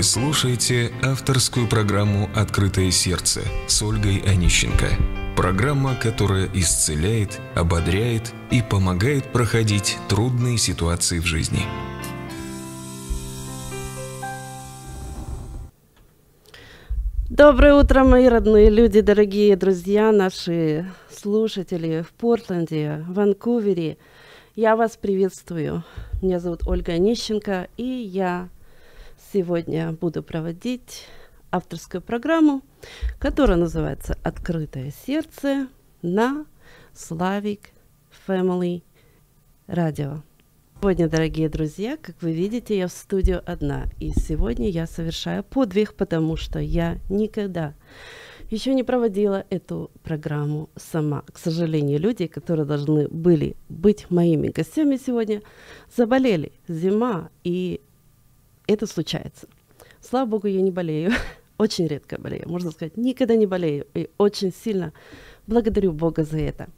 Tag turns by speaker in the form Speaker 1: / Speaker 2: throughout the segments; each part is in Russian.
Speaker 1: Вы слушаете авторскую программу «Открытое сердце» с Ольгой Онищенко. Программа, которая исцеляет, ободряет и помогает проходить трудные ситуации в жизни.
Speaker 2: Доброе утро, мои родные люди, дорогие друзья, наши слушатели в Портленде, Ванкувере. Я вас приветствую. Меня зовут Ольга Онищенко, и я Сегодня буду проводить авторскую программу, которая называется «Открытое сердце» на Slavic Family Radio. Сегодня, дорогие друзья, как вы видите, я в студию одна. И сегодня я совершаю подвиг, потому что я никогда еще не проводила эту программу сама. К сожалению, люди, которые должны были быть моими гостями сегодня, заболели. Зима, и это случается. Слава богу, я не болею. Очень редко болею. Можно сказать, никогда не болею. И очень сильно благодарю Бога за это.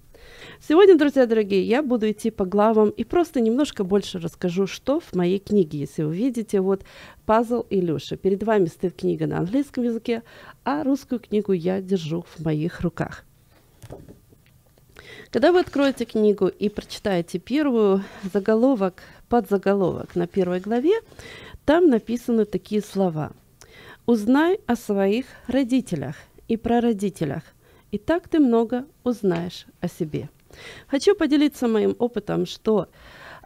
Speaker 2: Сегодня, друзья дорогие, я буду идти по главам и просто немножко больше расскажу, что в моей книге. Если вы видите, вот «Пазл Илюши». Перед вами стоит книга на английском языке, а русскую книгу я держу в моих руках. Когда вы откроете книгу и прочитаете первую заголовок, подзаголовок на первой главе, там написаны такие слова. «Узнай о своих родителях и прародителях, и так ты много узнаешь о себе». Хочу поделиться моим опытом, что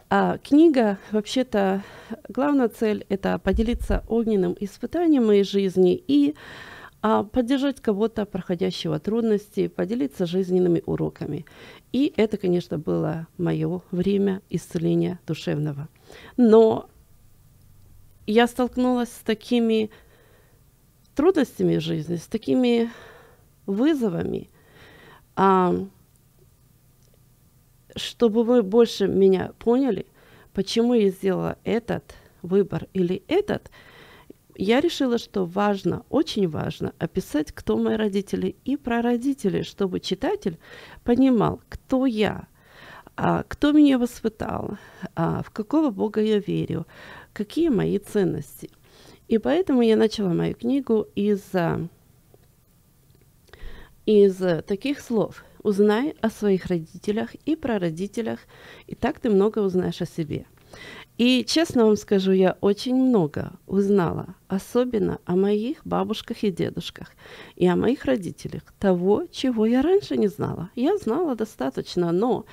Speaker 2: а, книга, вообще-то, главная цель – это поделиться огненным испытанием моей жизни и а, поддержать кого-то, проходящего трудности, поделиться жизненными уроками. И это, конечно, было мое время исцеления душевного. Но я столкнулась с такими трудностями в жизни, с такими вызовами, а, чтобы вы больше меня поняли, почему я сделала этот выбор или этот, я решила, что важно, очень важно описать, кто мои родители и про родителей, чтобы читатель понимал, кто я, кто меня воспитал, а, в какого Бога я верю, какие мои ценности. И поэтому я начала мою книгу из, из таких слов. Узнай о своих родителях и прародителях, и так ты много узнаешь о себе. И честно вам скажу, я очень много узнала, особенно о моих бабушках и дедушках, и о моих родителях, того, чего я раньше не знала. Я знала достаточно, но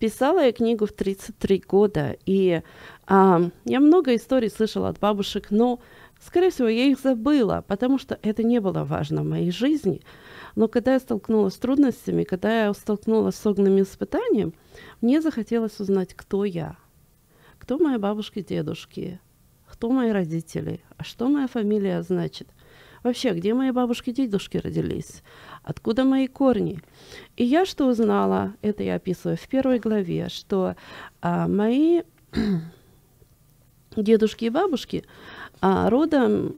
Speaker 2: писала я книгу в 33 года, и а, я много историй слышала от бабушек, но, скорее всего, я их забыла, потому что это не было важно в моей жизни. Но когда я столкнулась с трудностями, когда я столкнулась с огненным испытанием, мне захотелось узнать, кто я, кто мои бабушки дедушки, кто мои родители, а что моя фамилия значит. Вообще, где мои бабушки дедушки родились? Откуда мои корни? И я что узнала, это я описываю в первой главе, что а, мои дедушки и бабушки а, родом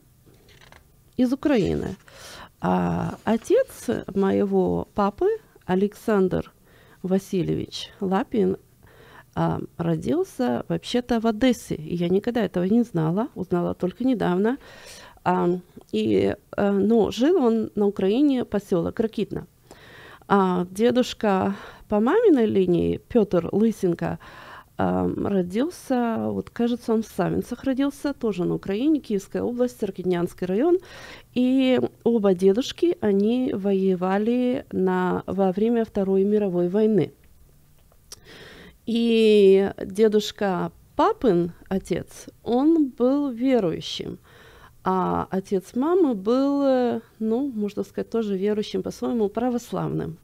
Speaker 2: из Украины. А отец моего папы, Александр Васильевич Лапин, а, родился вообще-то в Одессе. И я никогда этого не знала, узнала только недавно. А, и, а, но жил он на Украине, поселок Ракитна. А дедушка по маминой линии, Петр Лысенко, родился, вот кажется, он в Савинцах родился, тоже на Украине, Киевская область, Аркиднянский район. И оба дедушки, они воевали на, во время Второй мировой войны. И дедушка Папин, отец, он был верующим. А отец мамы был, ну, можно сказать, тоже верующим по-своему православным.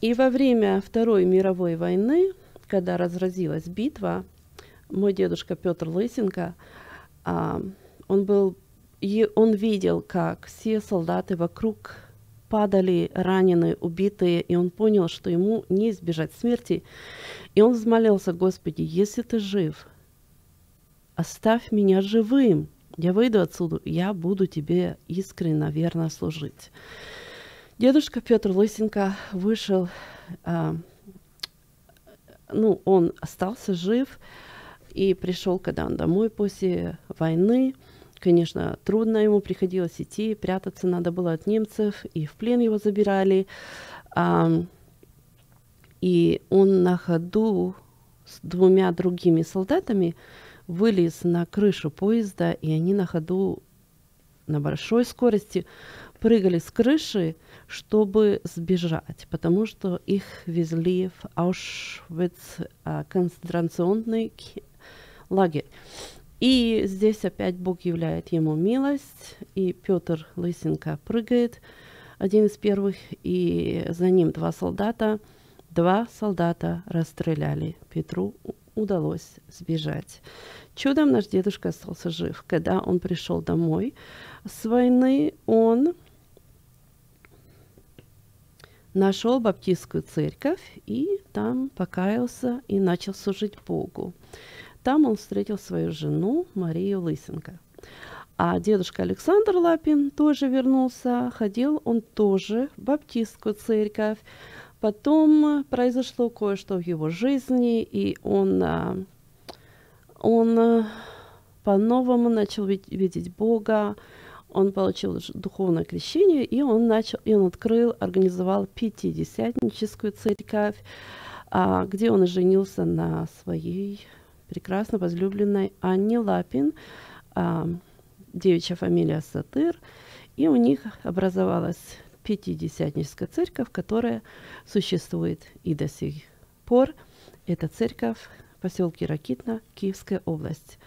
Speaker 2: И во время Второй мировой войны, когда разразилась битва, мой дедушка Петр Лысенко, а, он был, он видел, как все солдаты вокруг падали раненые, убитые, и он понял, что ему не избежать смерти. И он взмолился, Господи, если ты жив, оставь меня живым. Я выйду отсюда, я буду тебе искренне, верно служить. Дедушка Петр Лысенко вышел, а, ну, он остался жив, И пришел, когда он домой после войны, конечно, трудно ему приходилось идти, прятаться надо было от немцев, и в плен его забирали. А, и он на ходу с двумя другими солдатами вылез на крышу поезда, и они на ходу на большой скорости прыгали с крыши, чтобы сбежать, потому что их везли в Аушвиц а, концентрационный лагерь. И здесь опять Бог являет ему милость, и Петр Лысенко прыгает, один из первых, и за ним два солдата. Два солдата расстреляли. Петру удалось сбежать. Чудом наш дедушка остался жив. Когда он пришел домой с войны, он нашел баптистскую церковь и там покаялся и начал служить Богу. Там он встретил свою жену Марию Лысенко. А дедушка Александр Лапин тоже вернулся, ходил он тоже в баптистскую церковь. Потом произошло кое-что в его жизни, и он, а, он а, по-новому начал видеть Бога, он получил духовное крещение, и он начал, и он открыл, организовал пятидесятническую церковь, а, где он женился на своей прекрасно возлюбленной Анне Лапин, а, девичья фамилия Сатыр, и у них образовалась Пятидесятническая церковь, которая существует и до сих пор. Это церковь в поселке Ракитна, Киевская область.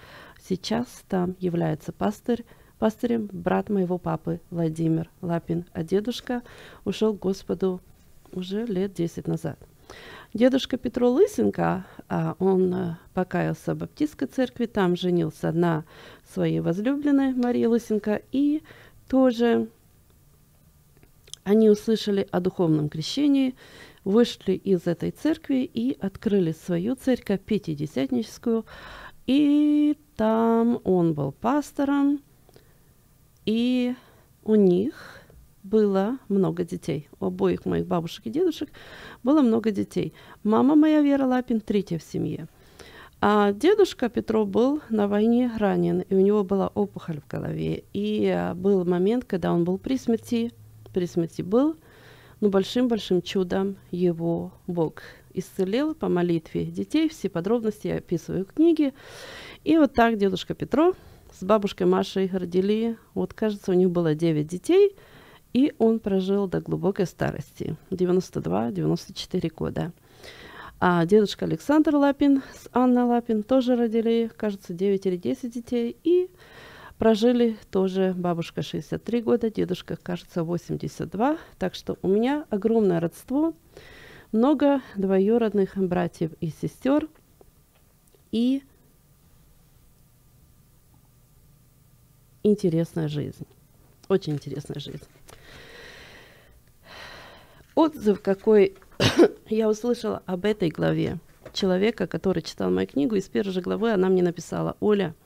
Speaker 2: Сейчас там является пастырь, пастырем брат моего папы Владимир Лапин, а дедушка ушел к Господу уже лет 10 назад. Дедушка Петро Лысенко, а, он а, покаялся в Баптистской церкви, там женился на своей возлюбленной Марии Лысенко и тоже они услышали о духовном крещении, вышли из этой церкви и открыли свою церковь пятидесятническую. И там он был пастором, и у них было много детей. У обоих моих бабушек и дедушек было много детей. Мама моя Вера Лапин третья в семье. А дедушка Петров был на войне ранен, и у него была опухоль в голове. И а, был момент, когда он был при смерти, при смерти был, но большим-большим чудом его Бог исцелил по молитве детей. Все подробности я описываю в книге. И вот так дедушка Петро с бабушкой Машей родили, вот кажется, у них было 9 детей, и он прожил до глубокой старости, 92-94 года. А дедушка Александр Лапин с Анной Лапин тоже родили, кажется, 9 или 10 детей, и Прожили тоже бабушка 63 года, дедушка, кажется, 82. Так что у меня огромное родство, много двоюродных братьев и сестер. И интересная жизнь. Очень интересная жизнь. Отзыв, какой я услышала об этой главе человека, который читал мою книгу, из первой же главы она мне написала, Оля –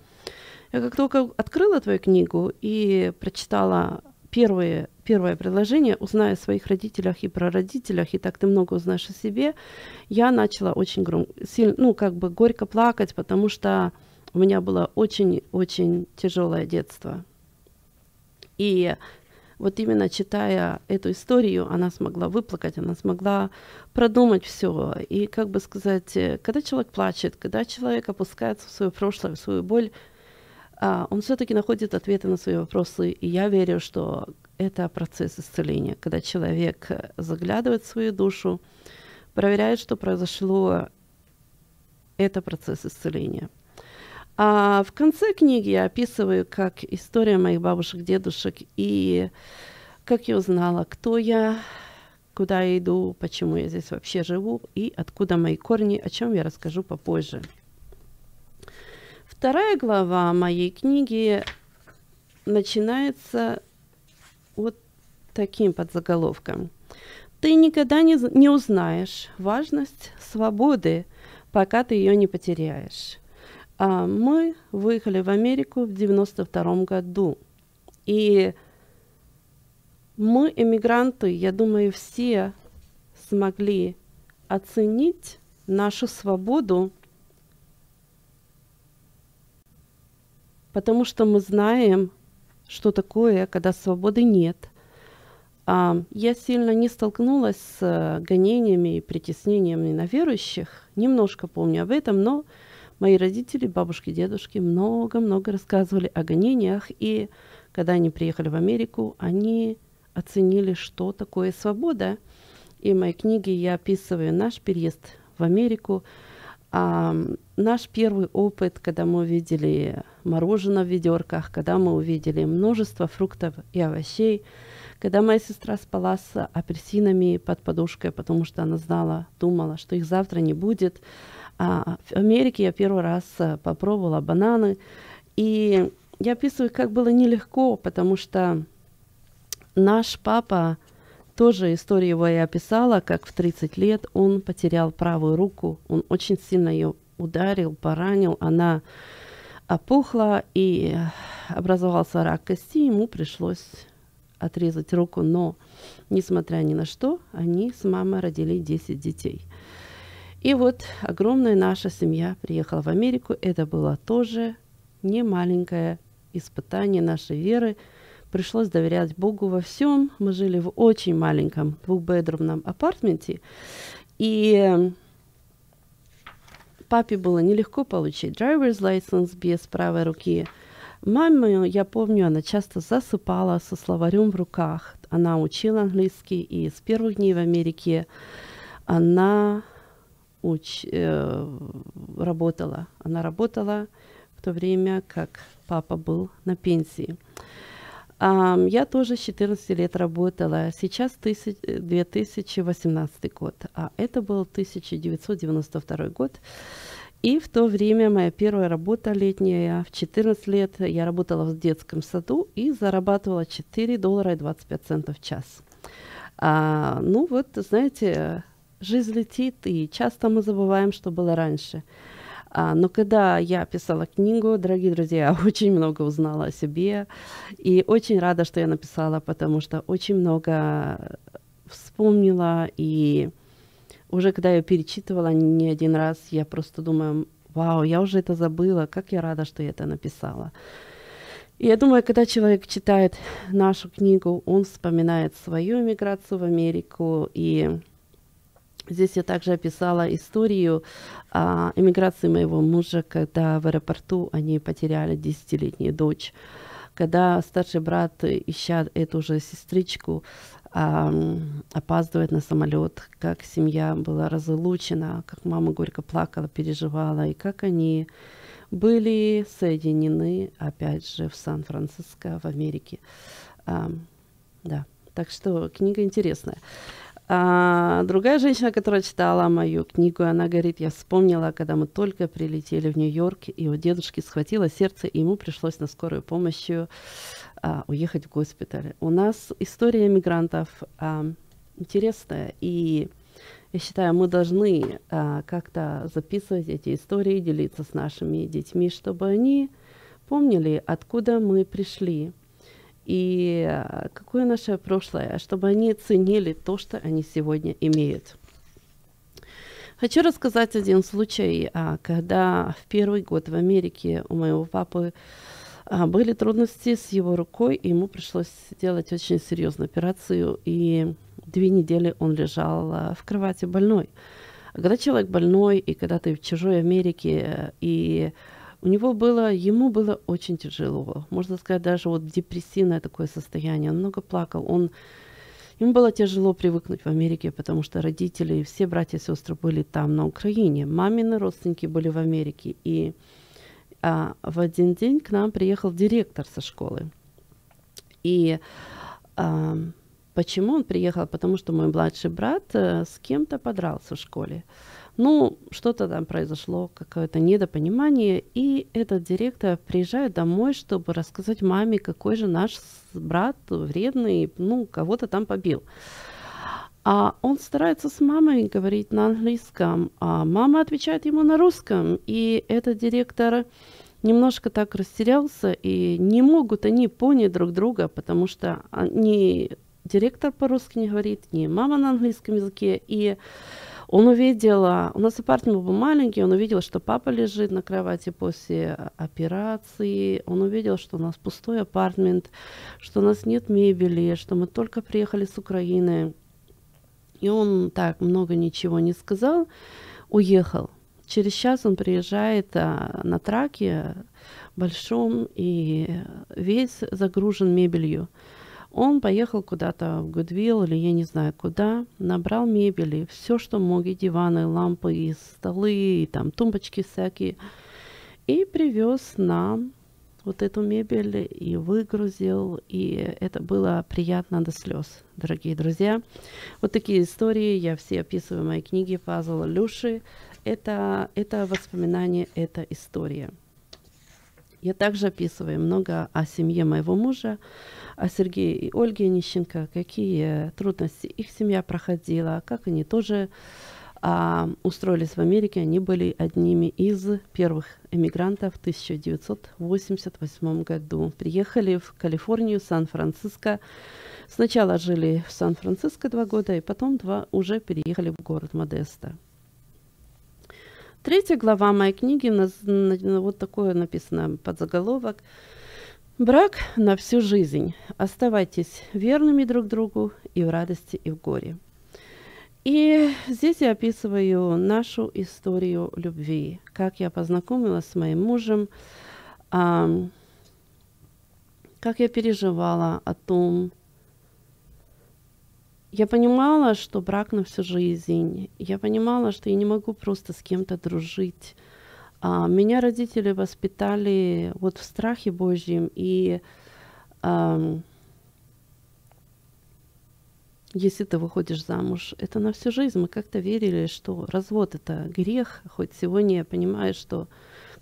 Speaker 2: я как только открыла твою книгу и прочитала первые, первое предложение, узная о своих родителях и прародителях, и так ты много узнаешь о себе, я начала очень громко, сильно, ну, как бы горько плакать, потому что у меня было очень-очень тяжелое детство. И вот именно читая эту историю, она смогла выплакать, она смогла продумать все. И, как бы сказать, когда человек плачет, когда человек опускается в свое прошлое, в свою боль, он все-таки находит ответы на свои вопросы. И я верю, что это процесс исцеления, когда человек заглядывает в свою душу, проверяет, что произошло, это процесс исцеления. А в конце книги я описываю, как история моих бабушек, дедушек и как я узнала, кто я, куда я иду, почему я здесь вообще живу и откуда мои корни, о чем я расскажу попозже. Вторая глава моей книги начинается вот таким подзаголовком. Ты никогда не, не узнаешь важность свободы, пока ты ее не потеряешь. А мы выехали в Америку в 92 году. И мы, эмигранты, я думаю, все смогли оценить нашу свободу потому что мы знаем, что такое, когда свободы нет. А, я сильно не столкнулась с э, гонениями и притеснениями на верующих. Немножко помню об этом, но мои родители, бабушки, дедушки много-много рассказывали о гонениях. И когда они приехали в Америку, они оценили, что такое свобода. И в моей книге я описываю наш переезд в Америку, а, наш первый опыт, когда мы увидели мороженое в ведерках, когда мы увидели множество фруктов и овощей, когда моя сестра спала с апельсинами под подушкой, потому что она знала, думала, что их завтра не будет. А в Америке я первый раз э, попробовала бананы. И я описываю, как было нелегко, потому что наш папа, тоже историю его я описала, как в 30 лет он потерял правую руку, он очень сильно ее ударил, поранил, она опухла и образовался рак кости, ему пришлось отрезать руку, но, несмотря ни на что, они с мамой родили 10 детей. И вот огромная наша семья приехала в Америку. Это было тоже не маленькое испытание нашей веры. Пришлось доверять Богу во всем. Мы жили в очень маленьком двухбедрумном апартменте. И папе было нелегко получить driver's license без правой руки. Маму, я помню, она часто засыпала со словарем в руках. Она учила английский, и с первых дней в Америке она уч, э, работала. Она работала в то время, как папа был на пенсии. Я тоже с 14 лет работала. Сейчас тысяч, 2018 год, а это был 1992 год. И в то время моя первая работа летняя, в 14 лет я работала в детском саду и зарабатывала 4 доллара и 25 центов в час. А, ну вот, знаете, жизнь летит, и часто мы забываем, что было раньше. А, но когда я писала книгу, дорогие друзья, очень много узнала о себе. И очень рада, что я написала, потому что очень много вспомнила. И уже когда я перечитывала не один раз, я просто думаю, вау, я уже это забыла, как я рада, что я это написала. И я думаю, когда человек читает нашу книгу, он вспоминает свою эмиграцию в Америку и Здесь я также описала историю а, эмиграции моего мужа, когда в аэропорту они потеряли десятилетнюю дочь. Когда старший брат, ища эту же сестричку, а, опаздывает на самолет, как семья была разлучена, как мама горько плакала, переживала, и как они были соединены, опять же, в Сан-Франциско, в Америке. А, да, так что книга интересная. А, другая женщина, которая читала мою книгу, она говорит, я вспомнила, когда мы только прилетели в Нью-Йорк, и у дедушки схватило сердце, и ему пришлось на скорую помощь а, уехать в госпиталь. У нас история мигрантов а, интересная, и я считаю, мы должны а, как-то записывать эти истории, делиться с нашими детьми, чтобы они помнили, откуда мы пришли и э, какое наше прошлое, чтобы они ценили то, что они сегодня имеют. Хочу рассказать один случай, а, когда в первый год в Америке у моего папы а, были трудности с его рукой, и ему пришлось сделать очень серьезную операцию, и две недели он лежал а, в кровати больной. когда человек больной, и когда ты в чужой Америке, и у него было, ему было очень тяжело. Можно сказать, даже вот депрессивное такое состояние. Он много плакал. Он, ему было тяжело привыкнуть в Америке, потому что родители, все братья и сестры были там, на Украине. Мамины родственники были в Америке. И а, в один день к нам приехал директор со школы. И а, почему он приехал? Потому что мой младший брат а, с кем-то подрался в школе. Ну, что-то там произошло, какое-то недопонимание, и этот директор приезжает домой, чтобы рассказать маме, какой же наш брат вредный, ну, кого-то там побил. А он старается с мамой говорить на английском, а мама отвечает ему на русском. И этот директор немножко так растерялся, и не могут они понять друг друга, потому что ни директор по-русски не говорит, ни мама на английском языке. И Он увидел, а, у нас апартмент был маленький, он увидел, что папа лежит на кровати после операции, он увидел, что у нас пустой апартмент, что у нас нет мебели, что мы только приехали с Украины. И он так много ничего не сказал, уехал. Через час он приезжает а, на траке большом и весь загружен мебелью. Он поехал куда-то в Гудвилл или я не знаю куда, набрал мебели, все, что мог, и диваны, и лампы, и столы, и там тумбочки всякие, и привез нам вот эту мебель и выгрузил, и это было приятно до слез, дорогие друзья. Вот такие истории я все описываю в моей книге «Пазл Люши». Это, это воспоминание, это история. Я также описываю много о семье моего мужа, о Сергее и Ольге Нищенко, какие трудности их семья проходила, как они тоже а, устроились в Америке. Они были одними из первых эмигрантов в 1988 году. Приехали в Калифорнию, Сан-Франциско. Сначала жили в Сан-Франциско два года, и потом два уже переехали в город Модеста. Третья глава моей книги, вот такое написано под заголовок – Брак на всю жизнь. Оставайтесь верными друг другу и в радости, и в горе. И здесь я описываю нашу историю любви, как я познакомилась с моим мужем, как я переживала о том, я понимала, что брак на всю жизнь. Я понимала, что я не могу просто с кем-то дружить. А, меня родители воспитали вот в страхе Божьем, и а, если ты выходишь замуж, это на всю жизнь. Мы как-то верили, что развод это грех, хоть сегодня я понимаю, что,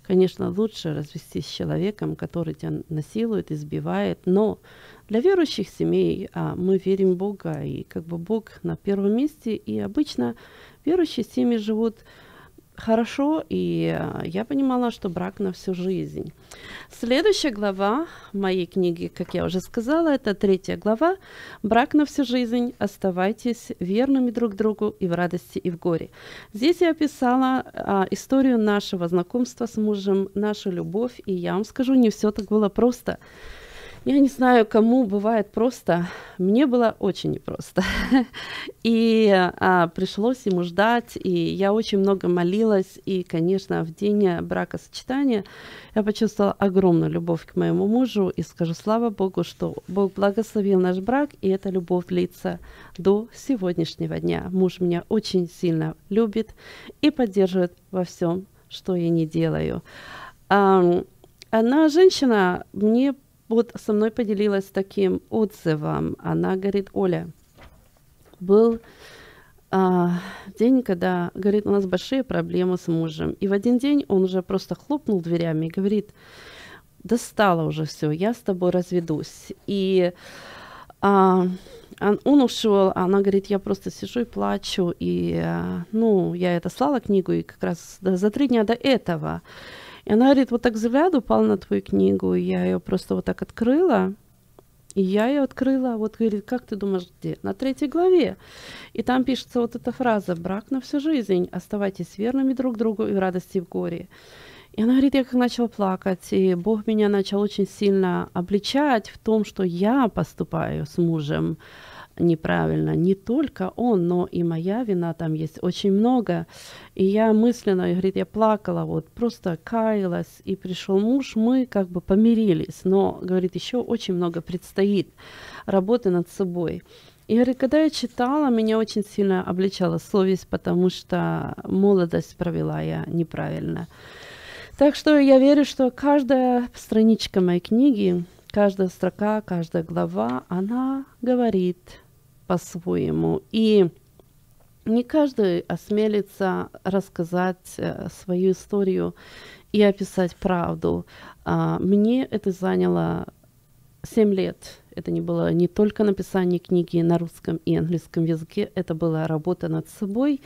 Speaker 2: конечно, лучше развестись с человеком, который тебя насилует, избивает, но для верующих семей а, мы верим в Бога, и как бы Бог на первом месте, и обычно верующие семьи живут хорошо, и э, я понимала, что брак на всю жизнь. Следующая глава моей книги, как я уже сказала, это третья глава «Брак на всю жизнь. Оставайтесь верными друг другу и в радости, и в горе». Здесь я описала а, историю нашего знакомства с мужем, нашу любовь, и я вам скажу, не все так было просто. Я не знаю, кому бывает просто. Мне было очень непросто. И а, пришлось ему ждать, и я очень много молилась. И, конечно, в день бракосочетания я почувствовала огромную любовь к моему мужу. И скажу, слава Богу, что Бог благословил наш брак, и эта любовь длится до сегодняшнего дня. Муж меня очень сильно любит и поддерживает во всем, что я не делаю. А, она женщина мне вот со мной поделилась таким отзывом. Она говорит, Оля, был а, день, когда, говорит, у нас большие проблемы с мужем. И в один день он уже просто хлопнул дверями и говорит, достало уже все, я с тобой разведусь. И а, он ушел, она говорит, я просто сижу и плачу, и, а, ну, я это слала книгу, и как раз за три дня до этого и она говорит, вот так взгляд упал на твою книгу, и я ее просто вот так открыла, и я ее открыла, вот говорит, как ты думаешь, где? На третьей главе. И там пишется вот эта фраза «брак на всю жизнь, оставайтесь верными друг другу и в радости и в горе». И она говорит, я как начала плакать, и Бог меня начал очень сильно обличать в том, что я поступаю с мужем неправильно. Не только он, но и моя вина там есть очень много. И я мысленно, говорит, я плакала, вот просто каялась, и пришел муж, мы как бы помирились, но, говорит, еще очень много предстоит работы над собой. И говорит, когда я читала, меня очень сильно обличала совесть, потому что молодость провела я неправильно. Так что я верю, что каждая страничка моей книги, каждая строка, каждая глава, она говорит по-своему. И не каждый осмелится рассказать э, свою историю и описать правду. А, мне это заняло 7 лет. Это не было не только написание книги на русском и английском языке, это была работа над собой,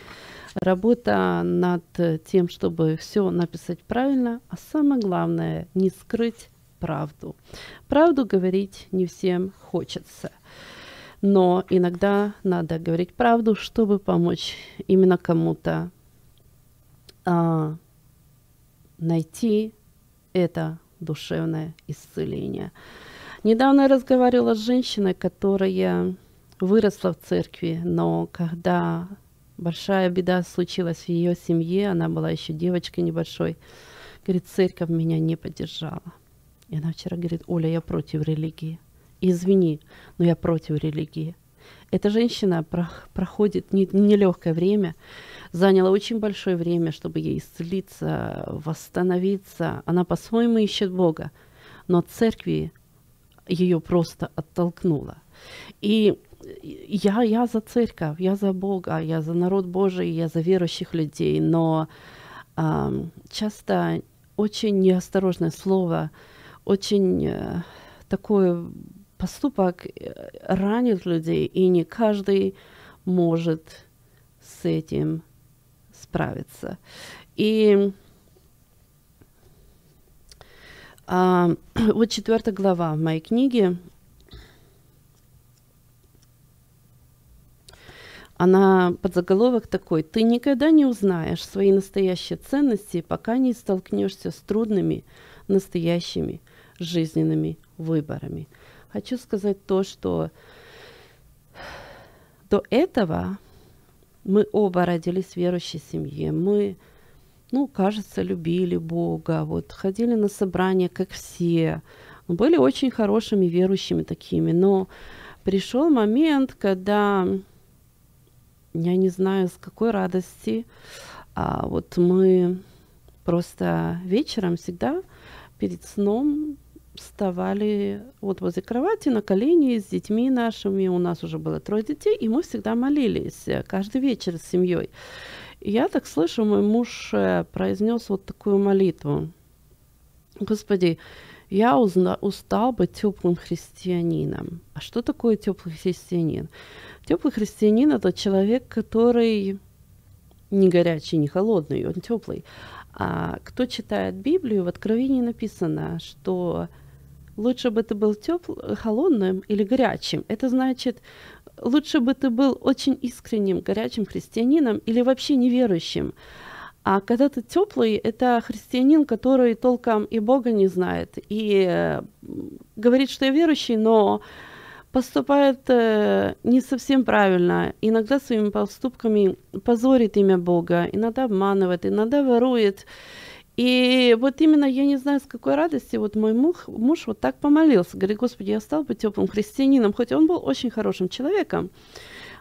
Speaker 2: работа над тем, чтобы все написать правильно, а самое главное, не скрыть правду. Правду говорить не всем хочется – Но иногда надо говорить правду, чтобы помочь именно кому-то а, найти это душевное исцеление. Недавно я разговаривала с женщиной, которая выросла в церкви, но когда большая беда случилась в ее семье, она была еще девочкой небольшой, говорит, церковь меня не поддержала. И она вчера говорит, Оля, я против религии. Извини, но я против религии. Эта женщина про проходит нелегкое не время, заняла очень большое время, чтобы ей исцелиться, восстановиться. Она по-своему ищет Бога, но церкви ее просто оттолкнула. И я, я за церковь, я за Бога, я за народ Божий, я за верующих людей, но э, часто очень неосторожное слово, очень э, такой поступок э, ранит людей, и не каждый может с этим справиться. И э, вот четвертая глава в моей книге Она под заголовок такой «Ты никогда не узнаешь свои настоящие ценности, пока не столкнешься с трудными настоящими жизненными выборами». Хочу сказать то, что до этого мы оба родились в верующей семье. Мы, ну, кажется, любили Бога, вот ходили на собрания, как все. Были очень хорошими верующими такими. Но пришел момент, когда я не знаю, с какой радости. А вот мы просто вечером всегда перед сном вставали вот возле кровати на колени с детьми нашими. У нас уже было трое детей, и мы всегда молились э, каждый вечер с семьей. Я так слышу, мой муж э, произнес вот такую молитву. Господи, я узна, устал быть теплым христианином. А что такое теплый христианин? Теплый христианин это человек, который не горячий, не холодный, он теплый. А кто читает Библию, в Откровении написано, что лучше бы ты был теплым, холодным или горячим. Это значит, лучше бы ты был очень искренним, горячим христианином или вообще неверующим. А когда ты теплый, это христианин, который толком и Бога не знает, и э, говорит, что я верующий, но поступает э, не совсем правильно, иногда своими поступками позорит имя Бога, иногда обманывает, иногда ворует. И вот именно я не знаю, с какой радости вот мой муж, муж вот так помолился. Говорит, Господи, я стал бы теплым христианином, хоть он был очень хорошим человеком.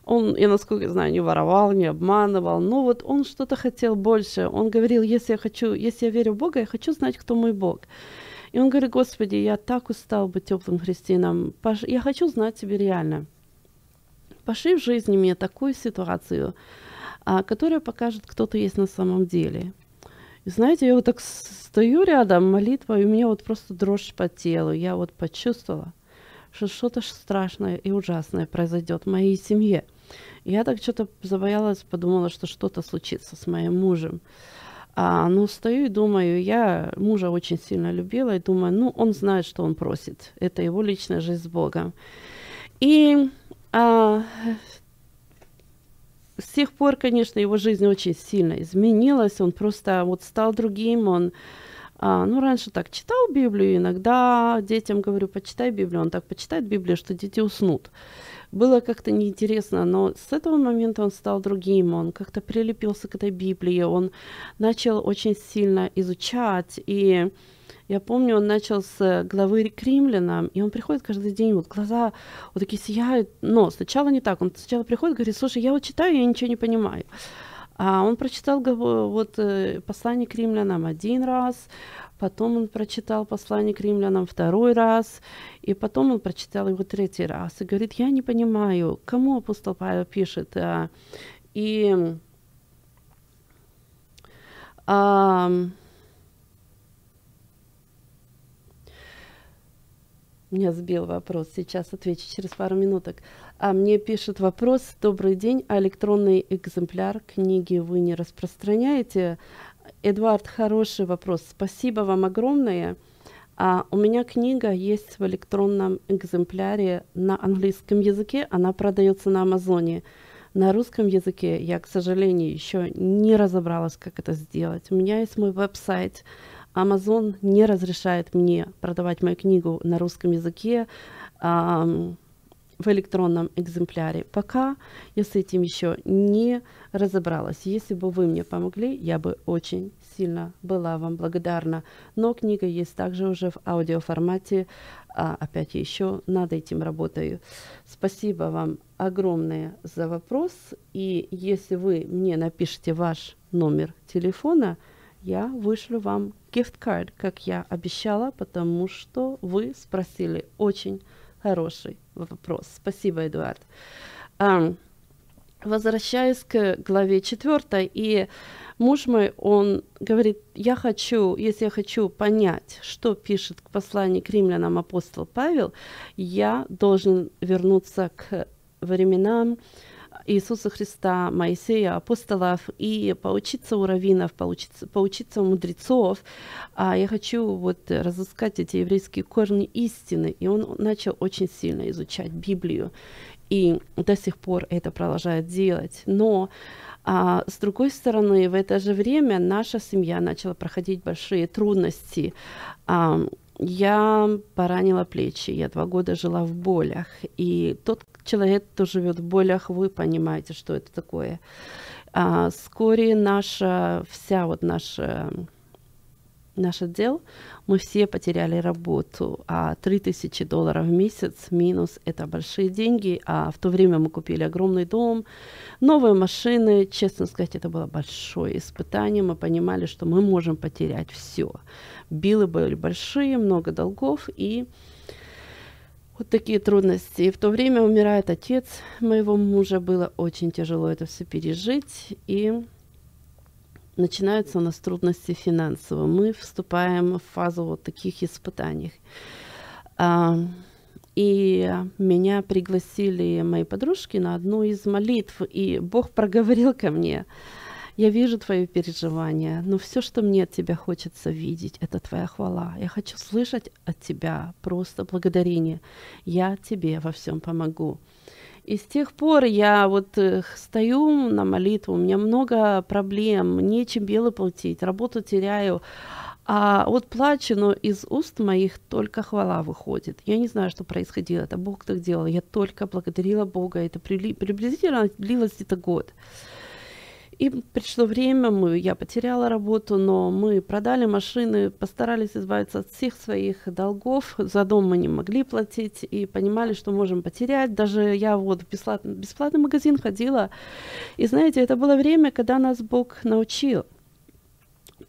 Speaker 2: Он, я насколько знаю, не воровал, не обманывал, но вот он что-то хотел больше. Он говорил, если я хочу, если я верю в Бога, я хочу знать, кто мой Бог. И он говорит, Господи, я так устал быть теплым христианом. Я хочу знать Тебя реально. Пошли в жизни мне такую ситуацию, а, которая покажет, кто ты есть на самом деле. И знаете, я вот так стою рядом, молитва, и у меня вот просто дрожь по телу. Я вот почувствовала, что что-то страшное и ужасное произойдет в моей семье. Я так что-то забоялась, подумала, что что-то случится с моим мужем. А, ну, стою и думаю, я мужа очень сильно любила, и думаю, ну, он знает, что он просит. Это его личная жизнь с Богом. И а, с тех пор, конечно, его жизнь очень сильно изменилась. Он просто вот стал другим. Он, а, ну, раньше так читал Библию, иногда детям говорю, почитай Библию. Он так почитает Библию, что дети уснут было как-то неинтересно, но с этого момента он стал другим, он как-то прилепился к этой Библии, он начал очень сильно изучать, и я помню, он начал с главы к римлянам, и он приходит каждый день, вот глаза вот такие сияют, но сначала не так, он сначала приходит, говорит, слушай, я вот читаю, я ничего не понимаю. А он прочитал вот э, послание к римлянам один раз, потом он прочитал послание к римлянам второй раз, и потом он прочитал его третий раз. И говорит, я не понимаю, кому апостол Павел пишет. А, и а, меня сбил вопрос, сейчас отвечу через пару минуток. А мне пишет вопрос, добрый день, а электронный экземпляр книги вы не распространяете? Эдуард, хороший вопрос. Спасибо вам огромное. А у меня книга есть в электронном экземпляре на английском языке, она продается на Амазоне. На русском языке я, к сожалению, еще не разобралась, как это сделать. У меня есть мой веб-сайт. Amazon не разрешает мне продавать мою книгу на русском языке в электронном экземпляре. Пока я с этим еще не разобралась. Если бы вы мне помогли, я бы очень сильно была вам благодарна. Но книга есть также уже в аудиоформате. А, опять еще над этим работаю. Спасибо вам огромное за вопрос. И если вы мне напишите ваш номер телефона, я вышлю вам gift-card, как я обещала, потому что вы спросили очень хороший вопрос. Спасибо, Эдуард. Um, возвращаясь к главе 4, и муж мой, он говорит, я хочу, если я хочу понять, что пишет к посланию к римлянам апостол Павел, я должен вернуться к временам Иисуса Христа, Моисея, апостолов и поучиться у раввинов, поучиться, поучиться у мудрецов. А я хочу вот разыскать эти еврейские корни истины. И он начал очень сильно изучать Библию и до сих пор это продолжает делать. Но а, с другой стороны, в это же время наша семья начала проходить большие трудности. А, я поранила плечи, я два года жила в болях. И тот человек, кто живет в болях, вы понимаете, что это такое. А, вскоре наша, вся вот наша наш отдел, мы все потеряли работу, а 3000 долларов в месяц минус – это большие деньги, а в то время мы купили огромный дом, новые машины, честно сказать, это было большое испытание, мы понимали, что мы можем потерять все. Билы были большие, много долгов, и вот такие трудности. И в то время умирает отец моего мужа, было очень тяжело это все пережить, и начинаются у нас трудности финансовые. Мы вступаем в фазу вот таких испытаний. А, и меня пригласили мои подружки на одну из молитв, и Бог проговорил ко мне, я вижу твои переживания, но все, что мне от тебя хочется видеть, это твоя хвала. Я хочу слышать от тебя просто благодарение. Я тебе во всем помогу. И с тех пор я вот э, стою на молитву, у меня много проблем, нечем белый платить, работу теряю. А вот плачу, но из уст моих только хвала выходит. Я не знаю, что происходило. Это Бог так делал. Я только благодарила Бога. Это приблизительно длилось где-то год. И пришло время, мы, я потеряла работу, но мы продали машины, постарались избавиться от всех своих долгов. За дом мы не могли платить и понимали, что можем потерять. Даже я вот в бесплатный, бесплатный магазин ходила. И знаете, это было время, когда нас Бог научил.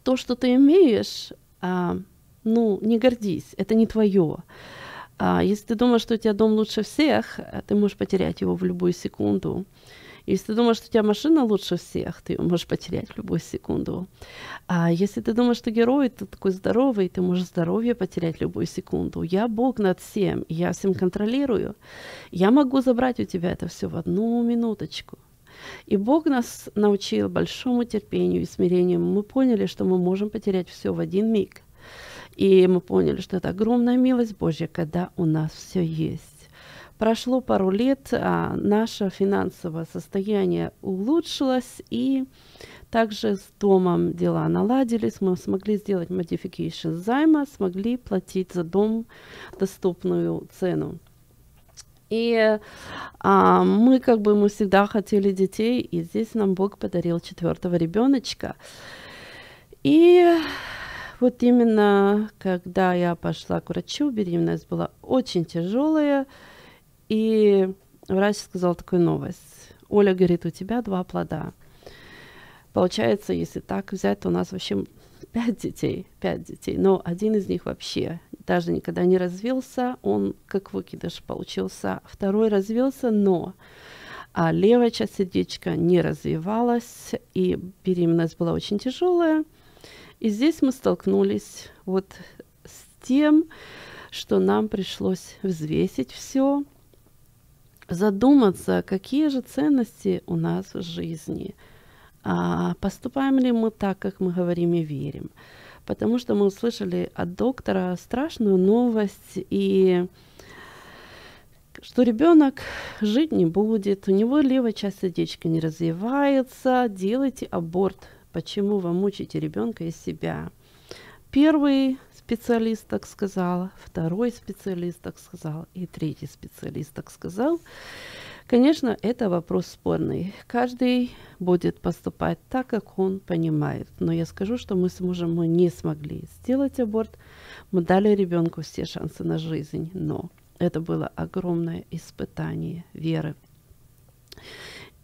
Speaker 2: То, что ты имеешь, а, ну, не гордись, это не твое. А, если ты думаешь, что у тебя дом лучше всех, ты можешь потерять его в любую секунду. Если ты думаешь, что у тебя машина лучше всех, ты ее можешь потерять в любую секунду. А если ты думаешь, что герой, ты такой здоровый, ты можешь здоровье потерять в любую секунду. Я Бог над всем, я всем контролирую. Я могу забрать у тебя это все в одну минуточку. И Бог нас научил большому терпению и смирению. Мы поняли, что мы можем потерять все в один миг. И мы поняли, что это огромная милость Божья, когда у нас все есть. Прошло пару лет, а наше финансовое состояние улучшилось, и также с домом дела наладились. Мы смогли сделать modification займа, смогли платить за дом доступную цену. И а, мы как бы мы всегда хотели детей, и здесь нам Бог подарил четвертого ребеночка. И вот именно когда я пошла к врачу, беременность была очень тяжелая, и врач сказал такую новость. Оля говорит, у тебя два плода. Получается, если так взять, то у нас вообще пять детей, пять детей. Но один из них вообще даже никогда не развился, он как выкидыш получился. Второй развился, но а левая часть сердечка не развивалась, и беременность была очень тяжелая. И здесь мы столкнулись вот с тем, что нам пришлось взвесить все, задуматься, какие же ценности у нас в жизни. А поступаем ли мы так, как мы говорим и верим? потому что мы услышали от доктора страшную новость, и что ребенок жить не будет, у него левая часть сердечка не развивается, делайте аборт. Почему вы мучите ребенка из себя? Первый специалист так сказал, второй специалист так сказал, и третий специалист так сказал. Конечно, это вопрос спорный. Каждый будет поступать так, как он понимает. Но я скажу, что мы с мужем мы не смогли сделать аборт. Мы дали ребенку все шансы на жизнь, но это было огромное испытание веры.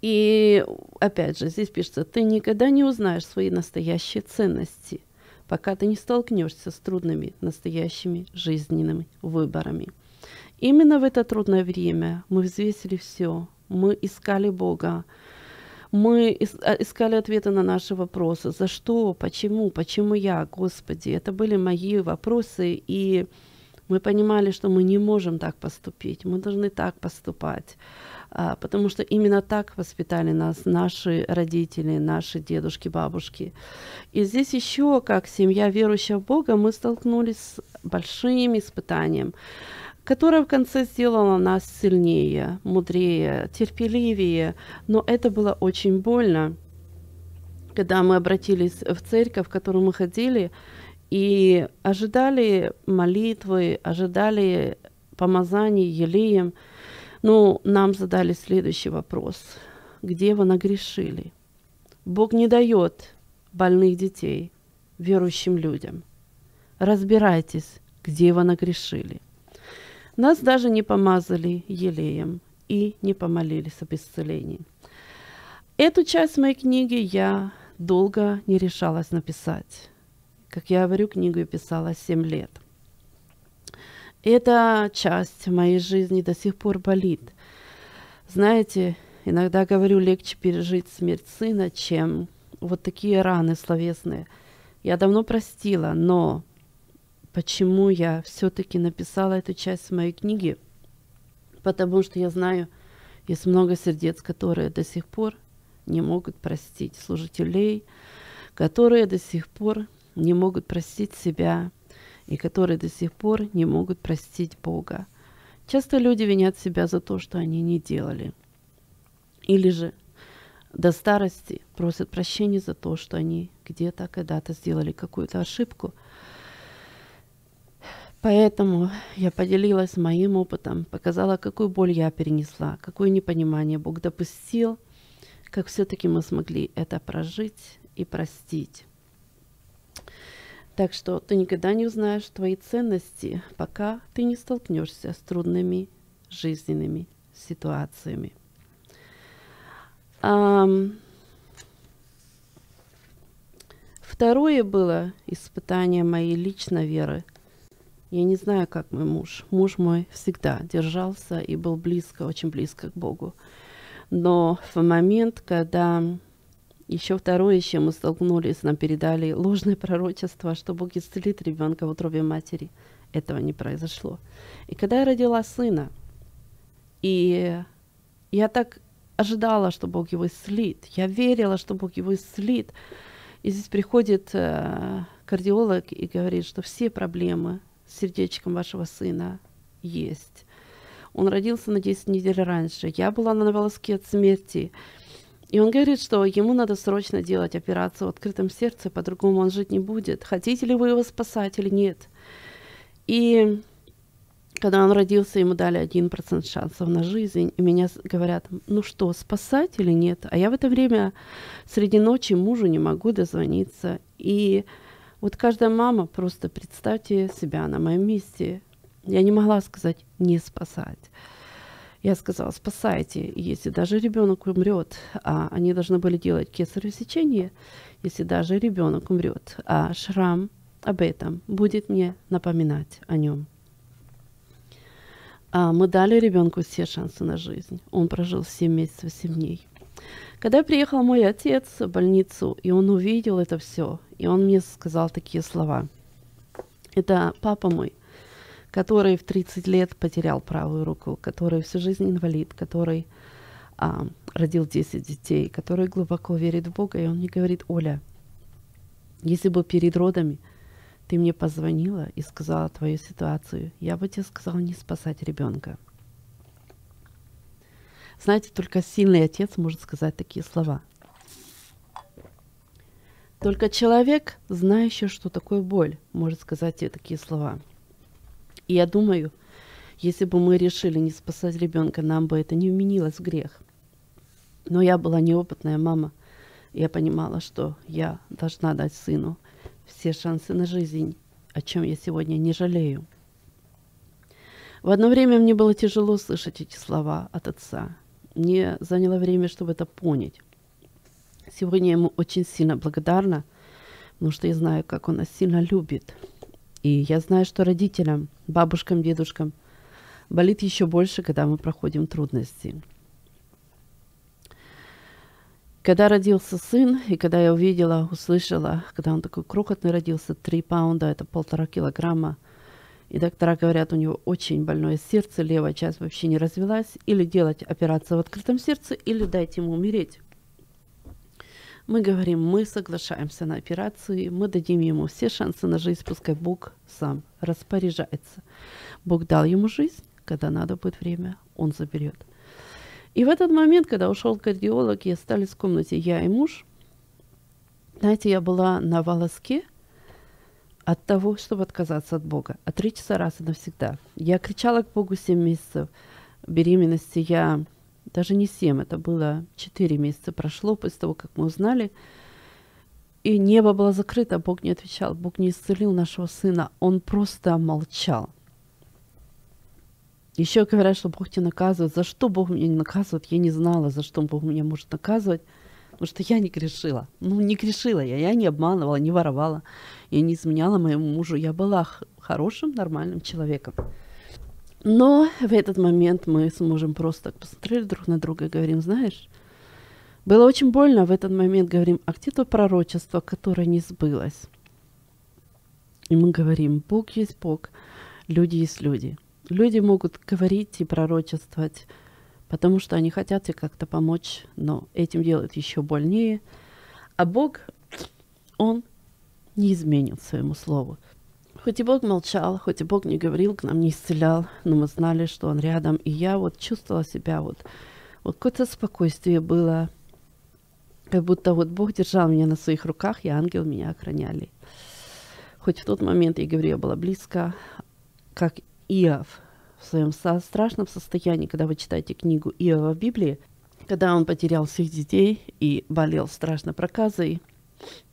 Speaker 2: И опять же, здесь пишется, ты никогда не узнаешь свои настоящие ценности, пока ты не столкнешься с трудными настоящими жизненными выборами – Именно в это трудное время мы взвесили все. Мы искали Бога. Мы а, искали ответы на наши вопросы. За что? Почему? Почему я, Господи? Это были мои вопросы, и мы понимали, что мы не можем так поступить. Мы должны так поступать. А, потому что именно так воспитали нас наши родители, наши дедушки, бабушки. И здесь еще, как семья верующая в Бога, мы столкнулись с большим испытанием которая в конце сделала нас сильнее, мудрее, терпеливее. Но это было очень больно, когда мы обратились в церковь, в которую мы ходили, и ожидали молитвы, ожидали помазаний елеем. Ну, нам задали следующий вопрос. Где вы нагрешили? Бог не дает больных детей верующим людям. Разбирайтесь, где вы нагрешили. Нас даже не помазали елеем и не помолились об исцелении. Эту часть моей книги я долго не решалась написать. Как я говорю, книгу я писала 7 лет. Эта часть моей жизни до сих пор болит. Знаете, иногда говорю, легче пережить смерть сына, чем вот такие раны словесные. Я давно простила, но почему я все-таки написала эту часть моей книги, потому что я знаю, есть много сердец, которые до сих пор не могут простить служителей, которые до сих пор не могут простить себя и которые до сих пор не могут простить Бога. Часто люди винят себя за то, что они не делали. Или же до старости просят прощения за то, что они где-то когда-то сделали какую-то ошибку – Поэтому я поделилась моим опытом, показала, какую боль я перенесла, какое непонимание Бог допустил, как все-таки мы смогли это прожить и простить. Так что ты никогда не узнаешь твои ценности, пока ты не столкнешься с трудными жизненными ситуациями. Um, второе было испытание моей личной веры – я не знаю, как мой муж. Муж мой всегда держался и был близко, очень близко к Богу. Но в момент, когда еще второе, еще мы столкнулись, нам передали ложное пророчество, что Бог исцелит ребенка в утробе матери. Этого не произошло. И когда я родила сына, и я так ожидала, что Бог его исцелит. Я верила, что Бог его исцелит. И здесь приходит э, кардиолог и говорит, что все проблемы сердечком вашего сына есть. Он родился на 10 недель раньше. Я была на волоске от смерти. И он говорит, что ему надо срочно делать операцию в открытом сердце, по-другому он жить не будет. Хотите ли вы его спасать или нет? И когда он родился, ему дали 1% шансов на жизнь. И меня говорят, ну что, спасать или нет? А я в это время среди ночи мужу не могу дозвониться. И вот каждая мама, просто представьте себя на моем месте. Я не могла сказать «не спасать». Я сказала, спасайте, если даже ребенок умрет, а они должны были делать кесарево сечение, если даже ребенок умрет, а шрам об этом будет мне напоминать о нем. А мы дали ребенку все шансы на жизнь. Он прожил 7 месяцев, 7 дней. Когда приехал мой отец в больницу, и он увидел это все, и он мне сказал такие слова. Это папа мой, который в 30 лет потерял правую руку, который всю жизнь инвалид, который а, родил 10 детей, который глубоко верит в Бога, и он мне говорит, Оля, если бы перед родами ты мне позвонила и сказала твою ситуацию, я бы тебе сказала не спасать ребенка. Знаете, только сильный отец может сказать такие слова. Только человек, знающий, что такое боль, может сказать тебе такие слова. И я думаю, если бы мы решили не спасать ребенка, нам бы это не вменилось в грех. Но я была неопытная мама. Я понимала, что я должна дать сыну все шансы на жизнь, о чем я сегодня не жалею. В одно время мне было тяжело слышать эти слова от отца. Мне заняло время, чтобы это понять. Сегодня я ему очень сильно благодарна, потому что я знаю, как он нас сильно любит. И я знаю, что родителям, бабушкам, дедушкам – болит еще больше, когда мы проходим трудности. Когда родился сын, и когда я увидела, услышала, когда он такой крохотный родился, 3 паунда, это полтора килограмма, и доктора говорят, у него очень больное сердце, левая часть вообще не развилась, или делать операцию в открытом сердце, или дать ему умереть. Мы говорим, мы соглашаемся на операцию, мы дадим ему все шансы на жизнь, пускай Бог сам распоряжается. Бог дал ему жизнь, когда надо будет время, он заберет. И в этот момент, когда ушел кардиолог, и остались в комнате я и муж, знаете, я была на волоске от того, чтобы отказаться от Бога. Отречься раз и навсегда. Я кричала к Богу 7 месяцев беременности. Я даже не 7, это было 4 месяца прошло после того, как мы узнали. И небо было закрыто, Бог не отвечал, Бог не исцелил нашего сына, Он просто молчал. Еще говорят, что Бог тебя наказывает. За что Бог меня не наказывает, я не знала, за что Бог меня может наказывать. Потому что я не грешила. Ну, не грешила я. Я не обманывала, не воровала. Я не изменяла моему мужу. Я была хорошим, нормальным человеком. Но в этот момент мы с мужем просто посмотрели друг на друга и говорим, знаешь, было очень больно в этот момент, говорим, а где то пророчество, которое не сбылось? И мы говорим, Бог есть Бог, люди есть люди. Люди могут говорить и пророчествовать, потому что они хотят тебе как-то помочь, но этим делают еще больнее. А Бог, Он не изменит своему слову. Хоть и Бог молчал, хоть и Бог не говорил к нам, не исцелял, но мы знали, что Он рядом. И я вот чувствовала себя вот, вот какое-то спокойствие было, как будто вот Бог держал меня на своих руках, и ангел меня охраняли. Хоть в тот момент я говорю, я была близко, как Иов в своем страшном состоянии, когда вы читаете книгу Иова в Библии, когда он потерял всех детей и болел страшно проказой,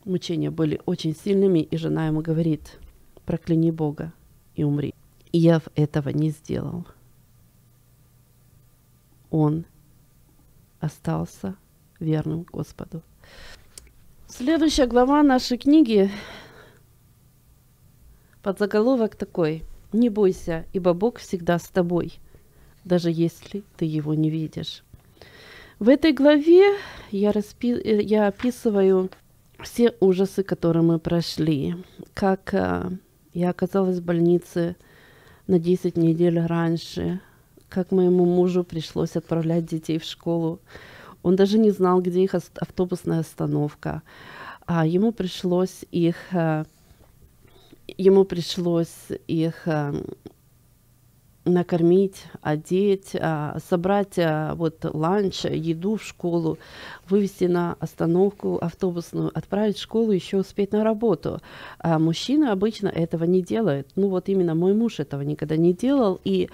Speaker 2: мучения были очень сильными, и жена ему говорит, прокляни Бога и умри. Иов этого не сделал. Он остался верным Господу. Следующая глава нашей книги под заголовок такой – не бойся, ибо Бог всегда с тобой, даже если ты его не видишь. В этой главе я, распи... я описываю все ужасы, которые мы прошли. Как э, я оказалась в больнице на 10 недель раньше, как моему мужу пришлось отправлять детей в школу. Он даже не знал, где их автобусная остановка. А ему пришлось их э, ему пришлось их эм, накормить, одеть, а, собрать а, вот ланч, еду в школу, вывести на остановку автобусную, отправить в школу, еще успеть на работу. А мужчина обычно этого не делает. Ну вот именно мой муж этого никогда не делал, и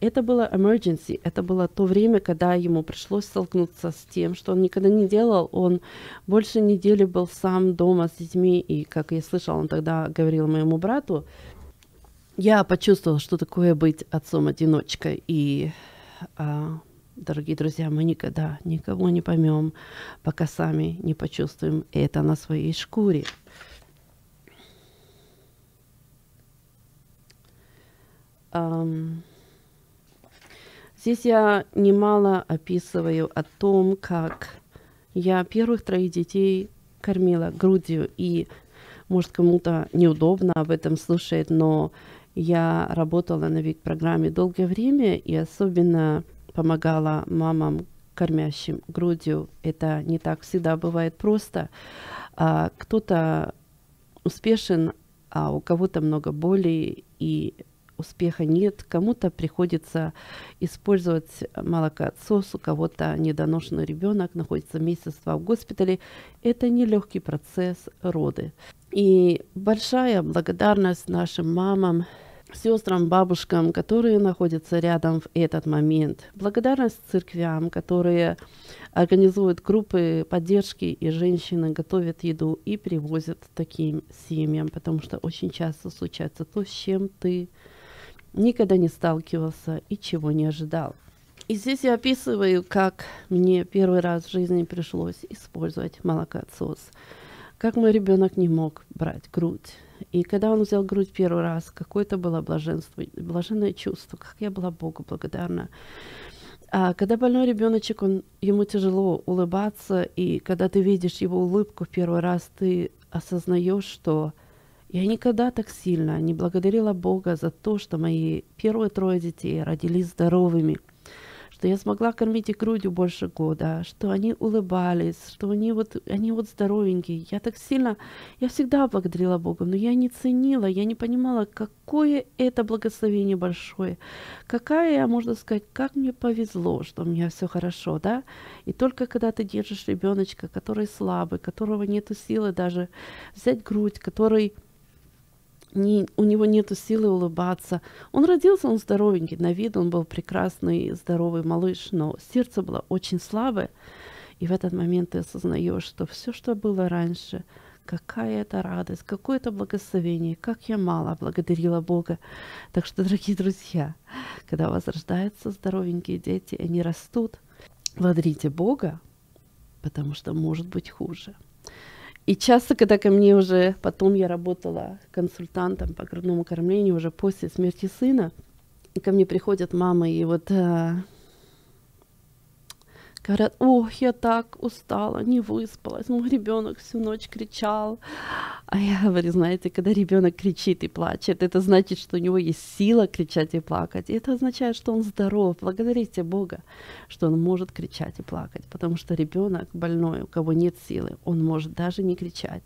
Speaker 2: это было emergency, это было то время, когда ему пришлось столкнуться с тем, что он никогда не делал. Он больше недели был сам дома с детьми, и, как я слышала, он тогда говорил моему брату, я почувствовала, что такое быть отцом-одиночкой. И, а, дорогие друзья, мы никогда никого не поймем, пока сами не почувствуем это на своей шкуре. Здесь я немало описываю о том, как я первых троих детей кормила грудью, и, может, кому-то неудобно об этом слушать, но я работала на ВИК-программе долгое время и особенно помогала мамам, кормящим грудью. Это не так всегда бывает просто. А кто-то успешен, а у кого-то много боли и успеха нет, кому-то приходится использовать молокоотсос, у кого-то недоношенный ребенок находится месяц-два в госпитале. Это нелегкий процесс роды. И большая благодарность нашим мамам, сестрам, бабушкам, которые находятся рядом в этот момент. Благодарность церквям, которые организуют группы поддержки, и женщины готовят еду и привозят таким семьям, потому что очень часто случается то, с чем ты никогда не сталкивался и чего не ожидал. И здесь я описываю, как мне первый раз в жизни пришлось использовать молокоотсос. Как мой ребенок не мог брать грудь. И когда он взял грудь первый раз, какое-то было блаженство, блаженное чувство, как я была Богу благодарна. А когда больной ребеночек, он, ему тяжело улыбаться, и когда ты видишь его улыбку в первый раз, ты осознаешь, что я никогда так сильно не благодарила Бога за то, что мои первые трое детей родились здоровыми, что я смогла кормить их грудью больше года, что они улыбались, что они вот, они вот здоровенькие. Я так сильно, я всегда благодарила Бога, но я не ценила, я не понимала, какое это благословение большое, какая, можно сказать, как мне повезло, что у меня все хорошо, да? И только когда ты держишь ребеночка, который слабый, которого нету силы даже взять грудь, который не, у него нет силы улыбаться. Он родился, он здоровенький, на вид он был прекрасный, здоровый малыш, но сердце было очень слабое. И в этот момент ты осознаешь, что все, что было раньше, какая это радость, какое это благословение, как я мало благодарила Бога. Так что, дорогие друзья, когда у вас рождаются здоровенькие дети, они растут, благодарите Бога, потому что может быть хуже. И часто, когда ко мне уже, потом я работала консультантом по грудному кормлению уже после смерти сына, и ко мне приходят мамы, и вот э, Говорят, ох, я так устала, не выспалась, мой ребенок всю ночь кричал. А я говорю, знаете, когда ребенок кричит и плачет, это значит, что у него есть сила кричать и плакать. И это означает, что он здоров. Благодарите Бога, что он может кричать и плакать. Потому что ребенок больной, у кого нет силы, он может даже не кричать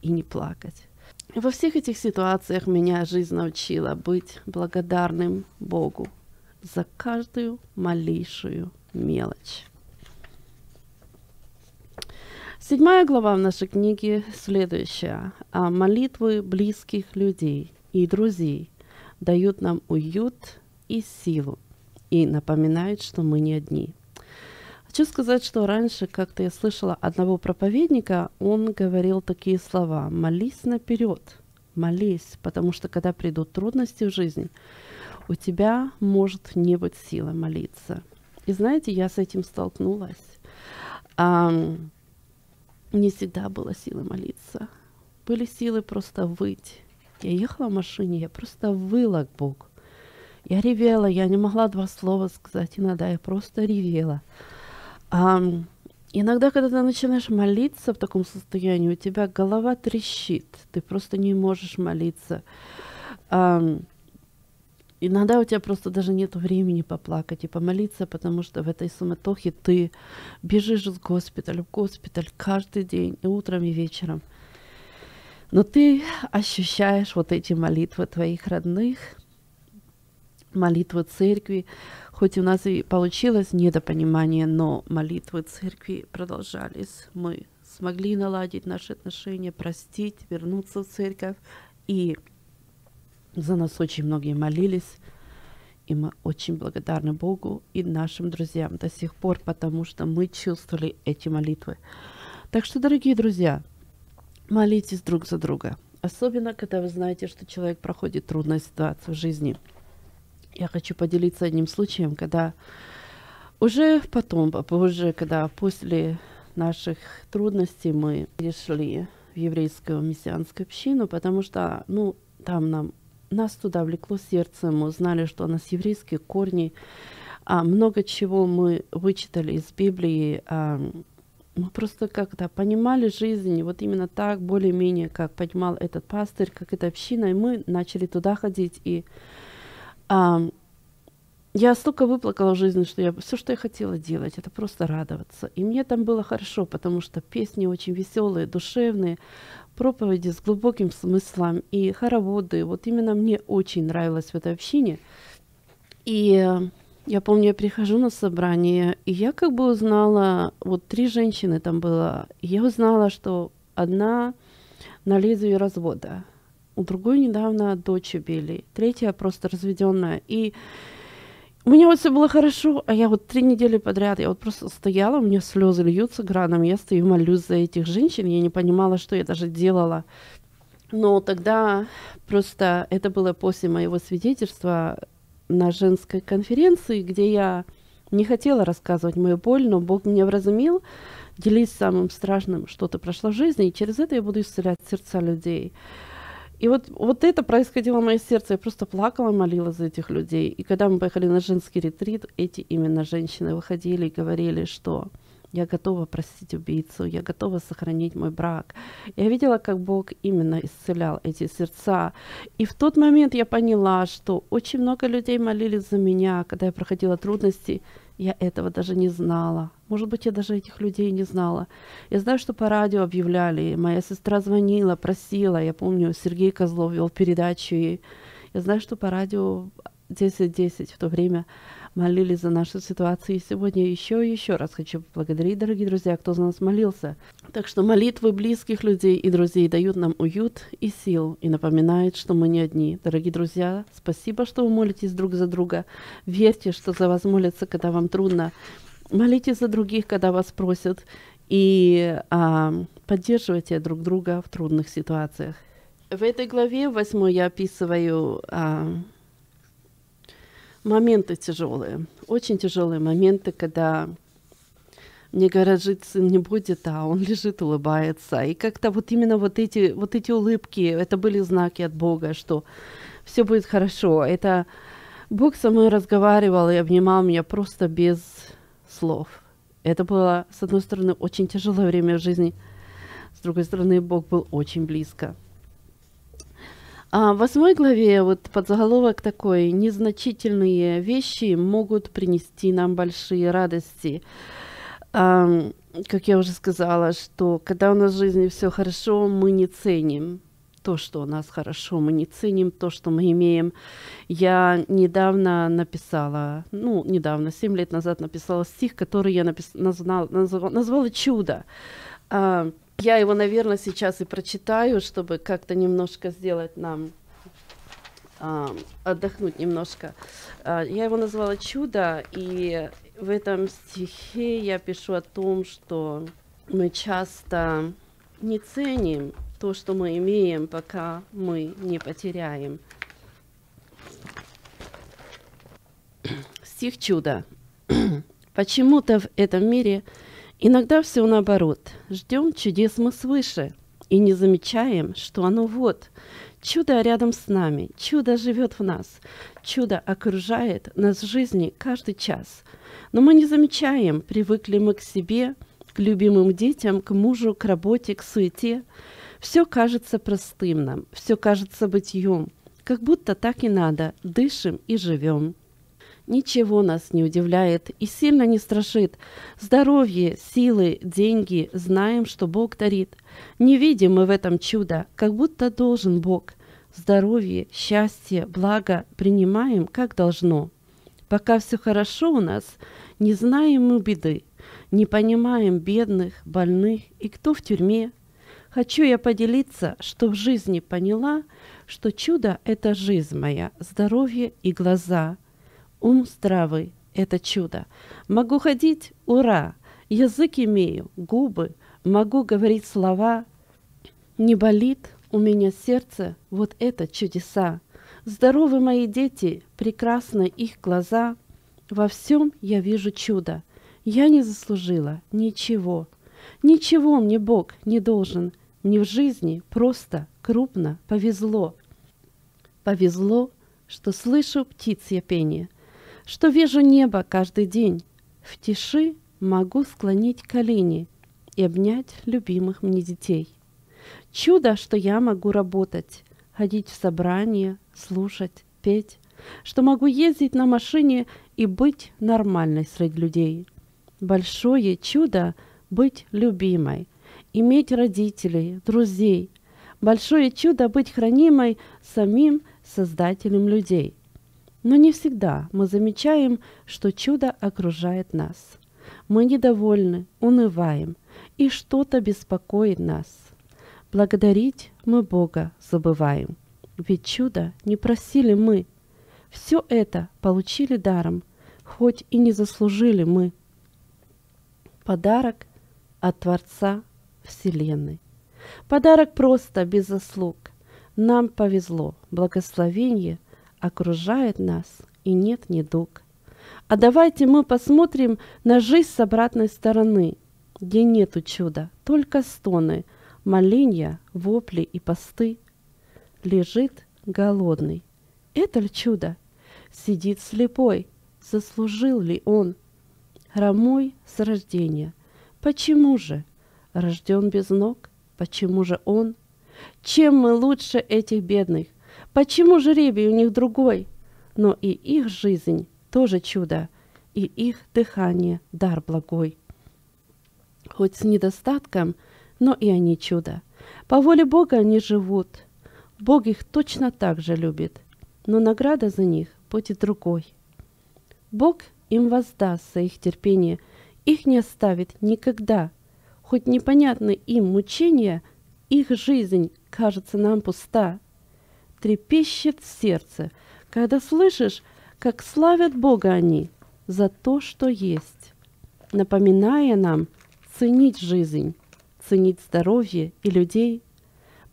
Speaker 2: и не плакать. И во всех этих ситуациях меня жизнь научила быть благодарным Богу за каждую малейшую мелочь. Седьмая глава в нашей книге следующая. А молитвы близких людей и друзей дают нам уют и силу и напоминают, что мы не одни. Хочу сказать, что раньше как-то я слышала одного проповедника, он говорил такие слова «молись наперед», «молись», потому что когда придут трудности в жизни, у тебя может не быть силы молиться. И знаете, я с этим столкнулась не всегда было силы молиться. Были силы просто выть. Я ехала в машине, я просто выла к Богу. Я ревела, я не могла два слова сказать иногда, я просто ревела. А, иногда, когда ты начинаешь молиться в таком состоянии, у тебя голова трещит, ты просто не можешь молиться. А, Иногда у тебя просто даже нет времени поплакать и помолиться, потому что в этой суматохе ты бежишь с госпиталя в госпиталь каждый день, и утром, и вечером. Но ты ощущаешь вот эти молитвы твоих родных, молитвы церкви. Хоть у нас и получилось недопонимание, но молитвы церкви продолжались. Мы смогли наладить наши отношения, простить, вернуться в церковь и за нас очень многие молились, и мы очень благодарны Богу и нашим друзьям до сих пор, потому что мы чувствовали эти молитвы. Так что, дорогие друзья, молитесь друг за друга. Особенно, когда вы знаете, что человек проходит трудную ситуацию в жизни. Я хочу поделиться одним случаем, когда уже потом, позже, когда после наших трудностей мы пришли в еврейскую мессианскую общину, потому что, ну, там нам нас туда влекло сердце, мы узнали, что у нас еврейские корни, а много чего мы вычитали из Библии, а, мы просто как-то понимали жизнь, вот именно так, более-менее, как понимал этот пастырь, как эта община, и мы начали туда ходить, и а, я столько выплакала в жизни, что я все, что я хотела делать, это просто радоваться. И мне там было хорошо, потому что песни очень веселые, душевные, проповеди с глубоким смыслом и хороводы. Вот именно мне очень нравилось в этой общине. И я помню, я прихожу на собрание, и я как бы узнала, вот три женщины там было, я узнала, что одна на лезвии развода, у другой недавно дочь убили, третья просто разведенная. И у меня вот все было хорошо, а я вот три недели подряд, я вот просто стояла, у меня слезы льются градом, я стою, молюсь за этих женщин, я не понимала, что я даже делала. Но тогда просто это было после моего свидетельства на женской конференции, где я не хотела рассказывать мою боль, но Бог меня вразумил, делись самым страшным, что ты прошла в жизни, и через это я буду исцелять сердца людей. И вот, вот это происходило в моем сердце. Я просто плакала, молила за этих людей. И когда мы поехали на женский ретрит, эти именно женщины выходили и говорили, что я готова простить убийцу, я готова сохранить мой брак. Я видела, как Бог именно исцелял эти сердца. И в тот момент я поняла, что очень много людей молились за меня, когда я проходила трудности. Я этого даже не знала. Может быть, я даже этих людей не знала. Я знаю, что по радио объявляли. Моя сестра звонила, просила. Я помню, Сергей Козлов вел передачу. И я знаю, что по радио 10-10 в то время молились за нашу ситуацию. И сегодня еще и еще раз хочу поблагодарить, дорогие друзья, кто за нас молился. Так что молитвы близких людей и друзей дают нам уют и сил и напоминают, что мы не одни. Дорогие друзья, спасибо, что вы молитесь друг за друга. Верьте, что за вас молятся, когда вам трудно. Молитесь за других, когда вас просят. И а, поддерживайте друг друга в трудных ситуациях. В этой главе восьмой я описываю а, моменты тяжелые, очень тяжелые моменты, когда мне говорят, жить сын не будет, а он лежит, улыбается. И как-то вот именно вот эти, вот эти улыбки, это были знаки от Бога, что все будет хорошо. Это Бог со мной разговаривал и обнимал меня просто без слов. Это было, с одной стороны, очень тяжелое время в жизни, с другой стороны, Бог был очень близко. А в восьмой главе вот подзаголовок такой «Незначительные вещи могут принести нам большие радости». А, как я уже сказала, что когда у нас в жизни все хорошо, мы не ценим то, что у нас хорошо, мы не ценим то, что мы имеем. Я недавно написала, ну, недавно, 7 лет назад написала стих, который я напис... назвала, назвала, назвала «Чудо». А, я его, наверное, сейчас и прочитаю, чтобы как-то немножко сделать нам а, отдохнуть немножко. А, я его назвала «Чудо», и в этом стихе я пишу о том, что мы часто не ценим то, что мы имеем, пока мы не потеряем. Стих «Чудо». Почему-то в этом мире – Иногда все наоборот. Ждем чудес мы свыше и не замечаем, что оно вот. Чудо рядом с нами, чудо живет в нас, чудо окружает нас в жизни каждый час. Но мы не замечаем, привыкли мы к себе, к любимым детям, к мужу, к работе, к суете. Все кажется простым нам, все кажется бытием, как будто так и надо, дышим и живем. Ничего нас не удивляет и сильно не страшит. Здоровье, силы, деньги знаем, что Бог дарит. Не видим мы в этом чудо, как будто должен Бог. Здоровье, счастье, благо принимаем, как должно. Пока все хорошо у нас, не знаем мы беды, не понимаем бедных, больных и кто в тюрьме. Хочу я поделиться, что в жизни поняла, что чудо — это жизнь моя, здоровье и глаза — Ум здравый — это чудо. Могу ходить — ура! Язык имею, губы, могу говорить слова. Не болит у меня сердце, вот это чудеса. Здоровы мои дети, прекрасны их глаза. Во всем я вижу чудо. Я не заслужила ничего. Ничего мне Бог не должен. Мне в жизни просто крупно повезло. Повезло, что слышу птиц пение — что вижу небо каждый день. В тиши могу склонить колени и обнять любимых мне детей. Чудо, что я могу работать, ходить в собрания, слушать, петь, что могу ездить на машине и быть нормальной среди людей. Большое чудо быть любимой, иметь родителей, друзей. Большое чудо быть хранимой самим Создателем людей. Но не всегда мы замечаем, что чудо окружает нас. Мы недовольны, унываем, и что-то беспокоит нас. Благодарить мы Бога забываем, ведь чудо не просили мы. Все это получили даром, хоть и не заслужили мы. Подарок от Творца Вселенной. Подарок просто, без заслуг. Нам повезло, благословение окружает нас, и нет недуг. А давайте мы посмотрим на жизнь с обратной стороны, где нету чуда, только стоны, моленья, вопли и посты. Лежит голодный. Это ли чудо? Сидит слепой. Заслужил ли он? Хромой с рождения. Почему же? Рожден без ног. Почему же он? Чем мы лучше этих бедных? Почему жребий у них другой? Но и их жизнь тоже чудо, и их дыхание – дар благой. Хоть с недостатком, но и они чудо. По воле Бога они живут. Бог их точно так же любит, но награда за них будет другой. Бог им воздаст за их терпение, их не оставит никогда. Хоть непонятны им мучения, их жизнь кажется нам пуста. Трепещет сердце, когда слышишь, как славят Бога они за то, что есть, напоминая нам ценить жизнь, ценить здоровье и людей,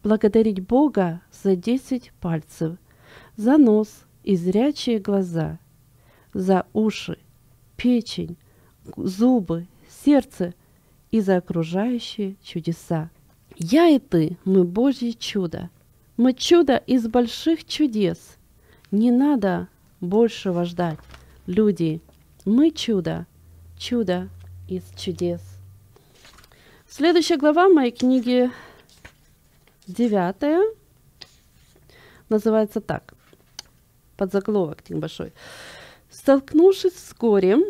Speaker 2: благодарить Бога за десять пальцев, за нос и зрячие глаза, за уши, печень, зубы, сердце и за окружающие чудеса. Я и ты, мы Божье чудо. Мы чудо из больших чудес. Не надо большего ждать. Люди, мы чудо, чудо из чудес. Следующая глава моей книги, девятая, называется так. Подзаголовок небольшой. Столкнувшись с горем,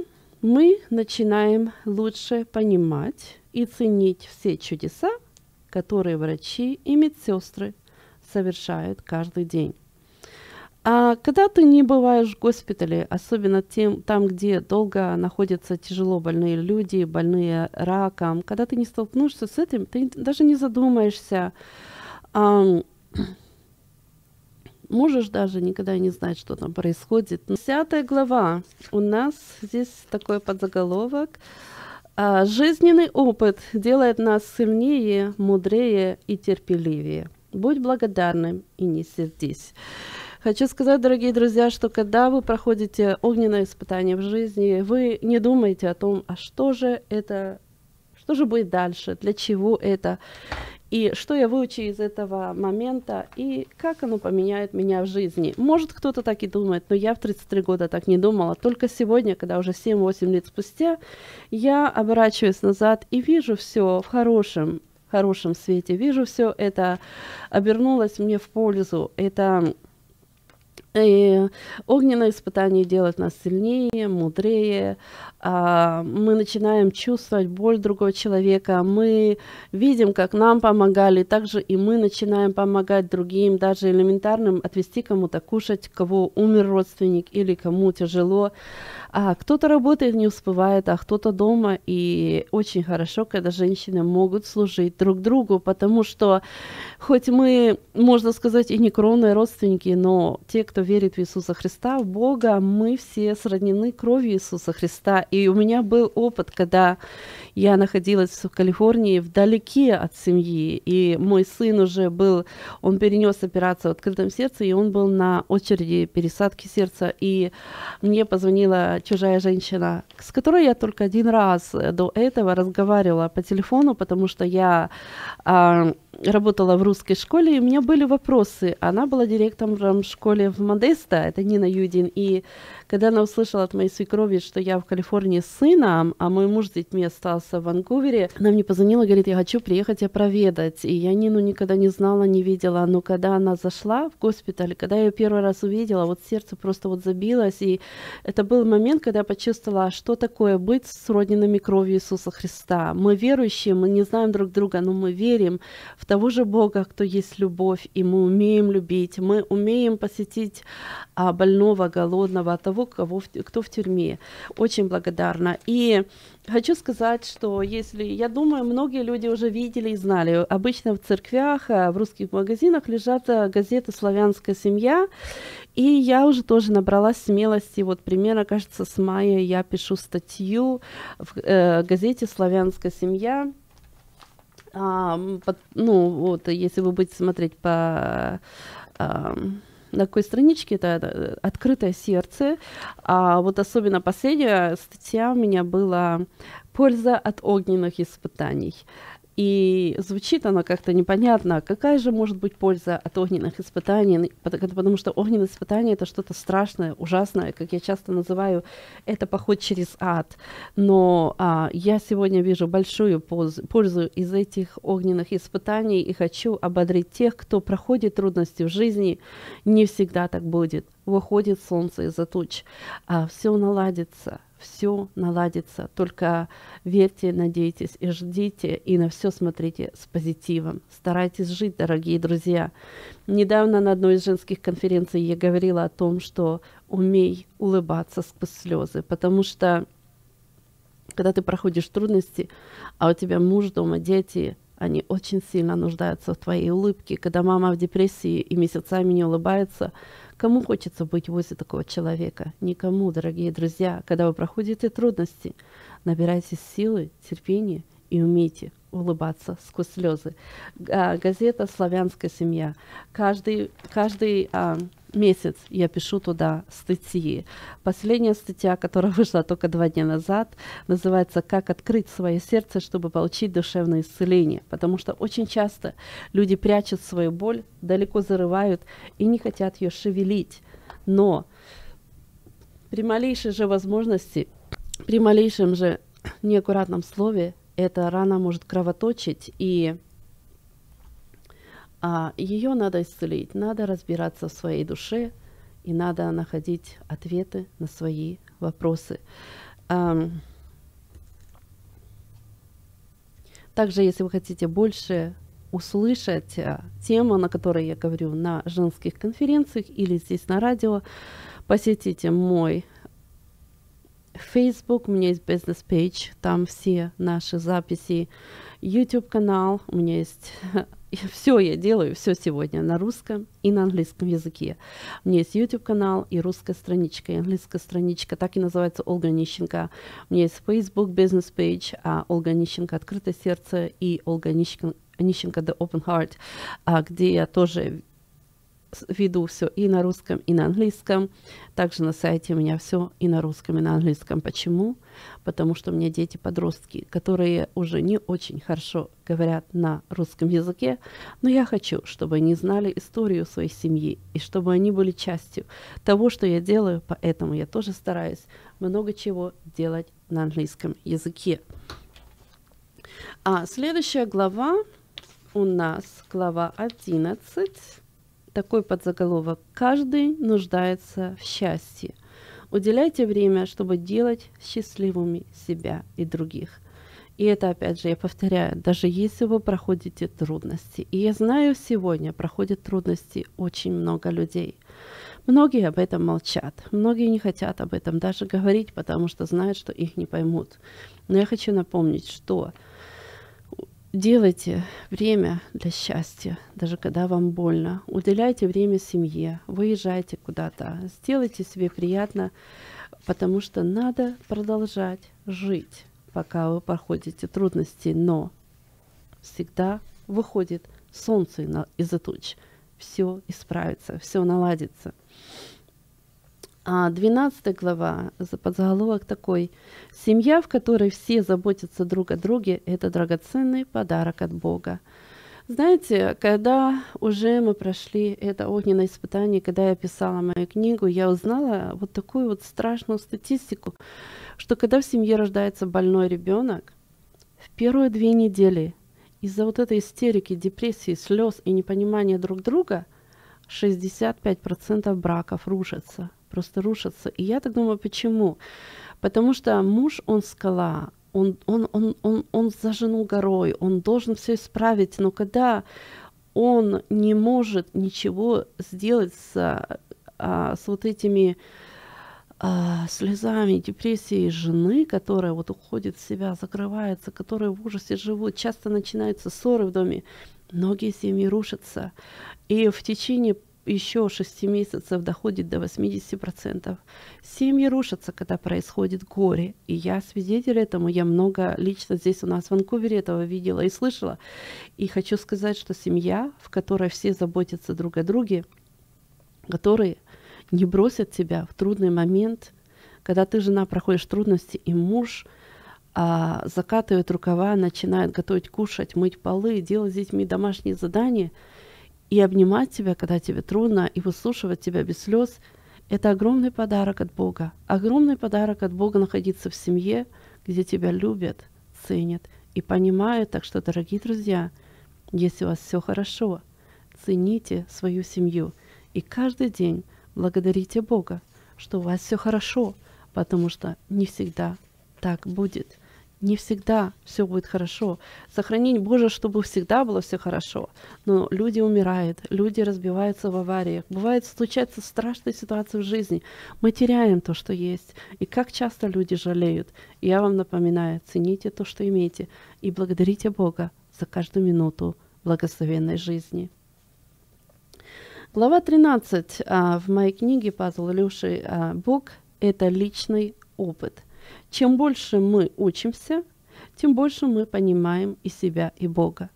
Speaker 2: мы начинаем лучше понимать и ценить все чудеса, которые врачи и медсестры совершают каждый день. А когда ты не бываешь в госпитале, особенно тем, там, где долго находятся тяжело больные люди, больные раком, когда ты не столкнешься с этим, ты даже не задумаешься, а, можешь даже никогда не знать, что там происходит. Десятая глава. У нас здесь такой подзаголовок. А, жизненный опыт делает нас сильнее, мудрее и терпеливее. Будь благодарным и не сердись. Хочу сказать, дорогие друзья, что когда вы проходите огненное испытание в жизни, вы не думаете о том, а что же это, что же будет дальше, для чего это, и что я выучу из этого момента, и как оно поменяет меня в жизни. Может, кто-то так и думает, но я в 33 года так не думала. Только сегодня, когда уже 7-8 лет спустя, я оборачиваюсь назад и вижу все в хорошем, хорошем свете. Вижу все это обернулось мне в пользу. Это и огненное испытание делает нас сильнее, мудрее. А, мы начинаем чувствовать боль другого человека. Мы видим, как нам помогали. Также и мы начинаем помогать другим, даже элементарным, отвести кому-то кушать, кого умер родственник или кому тяжело. А кто-то работает, не успевает, а кто-то дома. И очень хорошо, когда женщины могут служить друг другу, потому что хоть мы, можно сказать, и не кровные родственники, но те, кто верит в Иисуса Христа, в Бога, мы все сроднены кровью Иисуса Христа. И у меня был опыт, когда я находилась в Калифорнии вдалеке от семьи, и мой сын уже был, он перенес операцию в открытом сердце, и он был на очереди пересадки сердца, и мне позвонила чужая женщина, с которой я только один раз до этого разговаривала по телефону, потому что я а, работала в русской школе, и у меня были вопросы. Она была директором школы в Модеста, это Нина Юдин, и когда она услышала от моей свекрови, что я в Калифорнии с сыном, а мой муж с детьми остался в Ванкувере, она мне позвонила, говорит, я хочу приехать и проведать. И я Нину никогда не знала, не видела, но когда она зашла в госпиталь, когда я ее первый раз увидела, вот сердце просто вот забилось, и это был момент, когда я почувствовала, что такое быть с родинами крови Иисуса Христа. Мы верующие, мы не знаем друг друга, но мы верим в того же Бога, кто есть любовь, и мы умеем любить, мы умеем посетить а, больного, голодного, того, кого, кто в тюрьме. Очень благодарна. И хочу сказать, что если, я думаю, многие люди уже видели и знали, обычно в церквях, э, в русских магазинах лежат э, газеты «Славянская семья», и я уже тоже набралась смелости. Вот примерно, кажется, с мая я пишу статью в э, газете «Славянская семья». А, под, ну, вот, если вы будете смотреть по... А, на какой страничке это э, открытое сердце. А вот особенно последняя статья у меня была «Польза от огненных испытаний». И звучит оно как-то непонятно. Какая же может быть польза от огненных испытаний? Потому что огненные испытания это что-то страшное, ужасное, как я часто называю, это поход через ад. Но а, я сегодня вижу большую пользу, пользу из этих огненных испытаний и хочу ободрить тех, кто проходит трудности в жизни. Не всегда так будет. Выходит солнце из-за туч, а все наладится все наладится. Только верьте, надейтесь и ждите, и на все смотрите с позитивом. Старайтесь жить, дорогие друзья. Недавно на одной из женских конференций я говорила о том, что умей улыбаться сквозь слезы, потому что когда ты проходишь трудности, а у тебя муж дома, дети, они очень сильно нуждаются в твоей улыбке. Когда мама в депрессии и месяцами не улыбается, Кому хочется быть возле такого человека? Никому, дорогие друзья. Когда вы проходите трудности, набирайтесь силы, терпения и умейте улыбаться сквозь слезы. Газета «Славянская семья». Каждый, каждый а, месяц я пишу туда статьи. Последняя статья, которая вышла только два дня назад, называется «Как открыть свое сердце, чтобы получить душевное исцеление». Потому что очень часто люди прячут свою боль, далеко зарывают и не хотят ее шевелить. Но при малейшей же возможности, при малейшем же неаккуратном слове эта рана может кровоточить, и а, ее надо исцелить, надо разбираться в своей душе, и надо находить ответы на свои вопросы. Также, если вы хотите больше услышать а, тему, на которой я говорю на женских конференциях или здесь на радио, посетите мой Facebook, у меня есть бизнес-пейдж, там все наши записи, YouTube-канал, у меня есть все я делаю, все сегодня на русском и на английском языке. У меня есть YouTube-канал и русская страничка, и английская страничка, так и называется Ольга Нищенко. У меня есть Facebook бизнес-пейдж, а Ольга Нищенко «Открытое сердце» и Ольга Нищенко, Нищенко The Open Heart, а, где я тоже веду все и на русском, и на английском. Также на сайте у меня все и на русском, и на английском. Почему? Потому что у меня дети-подростки, которые уже не очень хорошо говорят на русском языке, но я хочу, чтобы они знали историю своей семьи, и чтобы они были частью того, что я делаю, поэтому я тоже стараюсь много чего делать на английском языке. А следующая глава у нас глава 11 такой подзаголовок «Каждый нуждается в счастье». Уделяйте время, чтобы делать счастливыми себя и других. И это, опять же, я повторяю, даже если вы проходите трудности, и я знаю, сегодня проходят трудности очень много людей. Многие об этом молчат, многие не хотят об этом даже говорить, потому что знают, что их не поймут. Но я хочу напомнить, что Делайте время для счастья, даже когда вам больно. Уделяйте время семье, выезжайте куда-то, сделайте себе приятно, потому что надо продолжать жить, пока вы проходите трудности, но всегда выходит солнце из-за туч. Все исправится, все наладится. А 12 глава, подзаголовок такой. Семья, в которой все заботятся друг о друге, это драгоценный подарок от Бога. Знаете, когда уже мы прошли это огненное испытание, когда я писала мою книгу, я узнала вот такую вот страшную статистику, что когда в семье рождается больной ребенок, в первые две недели из-за вот этой истерики, депрессии, слез и непонимания друг друга 65% браков рушатся, просто рушатся. И я так думаю, почему? Потому что муж, он скала, он, он, он, он, он за жену горой, он должен все исправить, но когда он не может ничего сделать с, а, с вот этими а, слезами, депрессией жены, которая вот уходит в себя, закрывается, которая в ужасе живут, часто начинаются ссоры в доме, многие семьи рушатся. И в течение еще 6 месяцев доходит до 80%. Семьи рушатся, когда происходит горе. И я свидетель этому. Я много лично здесь у нас в Ванкувере этого видела и слышала. И хочу сказать, что семья, в которой все заботятся друг о друге, которые не бросят тебя в трудный момент, когда ты, жена, проходишь трудности, и муж а, закатывает рукава, начинает готовить, кушать, мыть полы, делать с детьми домашние задания – и обнимать тебя, когда тебе трудно, и выслушивать тебя без слез, это огромный подарок от Бога. Огромный подарок от Бога находиться в семье, где тебя любят, ценят и понимают. Так что, дорогие друзья, если у вас все хорошо, цените свою семью. И каждый день благодарите Бога, что у вас все хорошо, потому что не всегда так будет не всегда все будет хорошо. Сохранить Боже, чтобы всегда было все хорошо. Но люди умирают, люди разбиваются в авариях. Бывает, случаются страшные ситуации в жизни. Мы теряем то, что есть. И как часто люди жалеют. Я вам напоминаю, цените то, что имеете. И благодарите Бога за каждую минуту благословенной жизни. Глава 13 а, в моей книге «Пазл Илюши» а, «Бог – это личный опыт». Чем больше мы учимся, тем больше мы понимаем и себя, и Бога.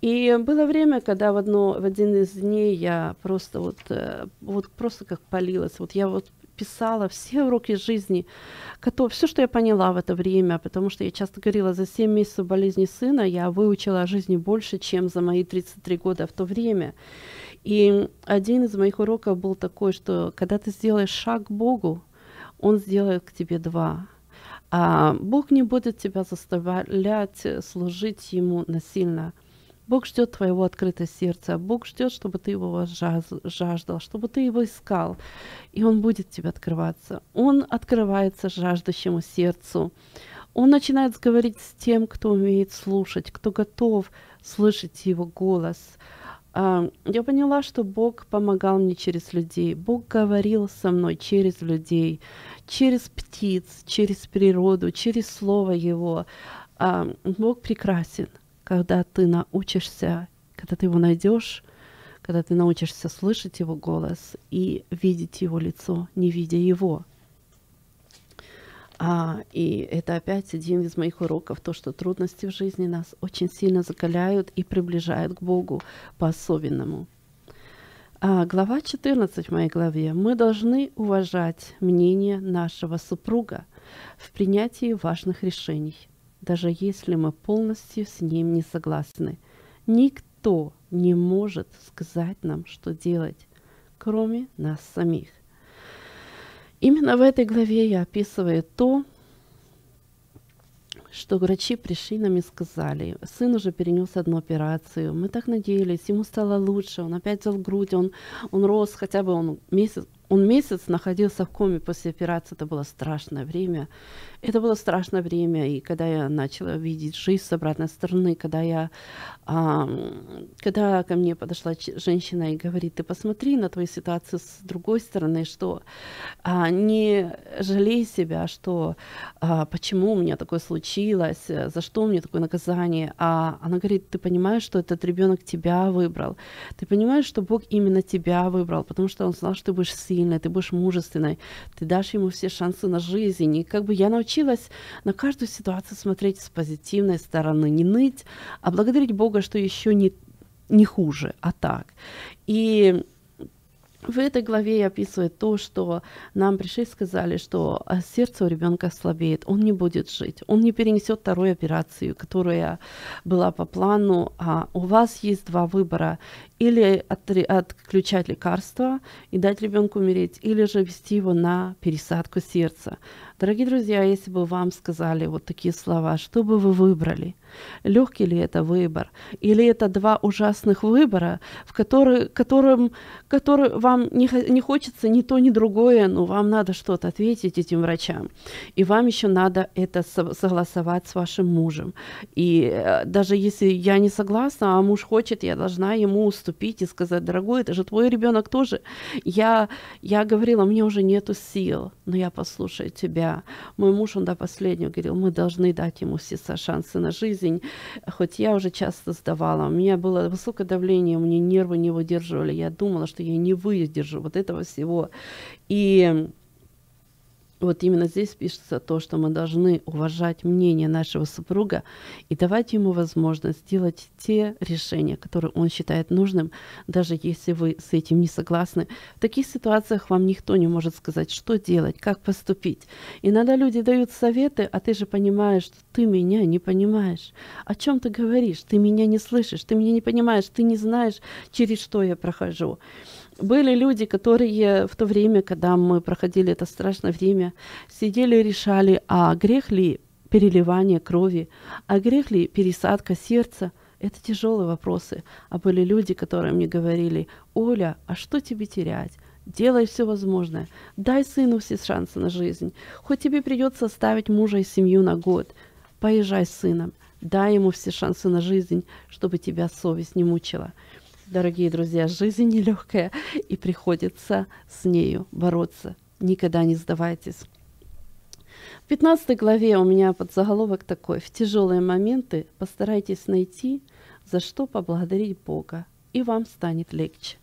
Speaker 2: И было время, когда в, одно, в один из дней я просто вот, э, вот просто как полилась. Вот я вот писала все уроки жизни, все, что я поняла в это время, потому что я часто говорила, за 7 месяцев болезни сына я выучила о жизни больше, чем за мои 33 года в то время. И один из моих уроков был такой, что когда ты сделаешь шаг к Богу, Он сделает к тебе два. А Бог не будет тебя заставлять служить Ему насильно. Бог ждет твоего открытого сердца. Бог ждет, чтобы ты его жаждал, чтобы ты его искал. И Он будет тебе открываться. Он открывается жаждущему сердцу. Он начинает говорить с тем, кто умеет слушать, кто готов слышать его голос. А, я поняла, что Бог помогал мне через людей. Бог говорил со мной через людей через птиц, через природу, через Слово Его. А, Бог прекрасен, когда ты научишься, когда ты Его найдешь, когда ты научишься слышать Его голос и видеть Его лицо, не видя Его. А, и это опять один из моих уроков, то, что трудности в жизни нас очень сильно закаляют и приближают к Богу по-особенному. А, глава 14 в моей главе. Мы должны уважать мнение нашего супруга в принятии важных решений, даже если мы полностью с ним не согласны. Никто не может сказать нам, что делать, кроме нас самих. Именно в этой главе я описываю то, что врачи пришли нам и сказали, сын уже перенес одну операцию, мы так надеялись, ему стало лучше, он опять взял грудь, он, он рос, хотя бы он месяц, он месяц находился в коме после операции, это было страшное время. Это было страшное время, и когда я начала видеть жизнь с обратной стороны, когда я, а, когда ко мне подошла женщина и говорит, ты посмотри на твою ситуацию с другой стороны, что а, не жалей себя, что а, почему у меня такое случилось, за что у меня такое наказание, а она говорит, ты понимаешь, что этот ребенок тебя выбрал, ты понимаешь, что Бог именно тебя выбрал, потому что Он знал, что ты будешь сильной, ты будешь мужественной, ты дашь ему все шансы на жизнь, и как бы я научилась на каждую ситуацию смотреть с позитивной стороны, не ныть, а благодарить Бога, что еще не, не хуже, а так. И в этой главе описывает то, что нам пришли и сказали, что а, сердце у ребенка слабеет, он не будет жить, он не перенесет вторую операцию, которая была по плану. А у вас есть два выбора. Или отключать лекарства и дать ребенку умереть, или же вести его на пересадку сердца. Дорогие друзья, если бы вам сказали вот такие слова, что бы вы выбрали? Легкий ли это выбор? Или это два ужасных выбора, в который, которым, который вам не, не хочется ни то, ни другое, но вам надо что-то ответить этим врачам. И вам еще надо это согласовать с вашим мужем. И э, даже если я не согласна, а муж хочет, я должна ему уступить и сказать, дорогой, это же твой ребенок тоже. Я, я говорила, меня уже нету сил, но я послушаю тебя мой муж, он до последнего говорил, мы должны дать ему все шансы на жизнь. Хоть я уже часто сдавала, у меня было высокое давление, у меня нервы не выдерживали. Я думала, что я не выдержу вот этого всего. И вот именно здесь пишется то, что мы должны уважать мнение нашего супруга и давать ему возможность сделать те решения, которые он считает нужным, даже если вы с этим не согласны. В таких ситуациях вам никто не может сказать, что делать, как поступить. Иногда люди дают советы, а ты же понимаешь, что ты меня не понимаешь. О чем ты говоришь? Ты меня не слышишь, ты меня не понимаешь, ты не знаешь, через что я прохожу были люди, которые в то время, когда мы проходили это страшное время, сидели и решали, а грех ли переливание крови, а грех ли пересадка сердца. Это тяжелые вопросы. А были люди, которые мне говорили, Оля, а что тебе терять? Делай все возможное. Дай сыну все шансы на жизнь. Хоть тебе придется оставить мужа и семью на год. Поезжай с сыном. Дай ему все шансы на жизнь, чтобы тебя совесть не мучила. Дорогие друзья, жизнь нелегкая, и приходится с нею бороться. Никогда не сдавайтесь. В 15 главе у меня подзаголовок такой. В тяжелые моменты постарайтесь найти, за что поблагодарить Бога, и вам станет легче.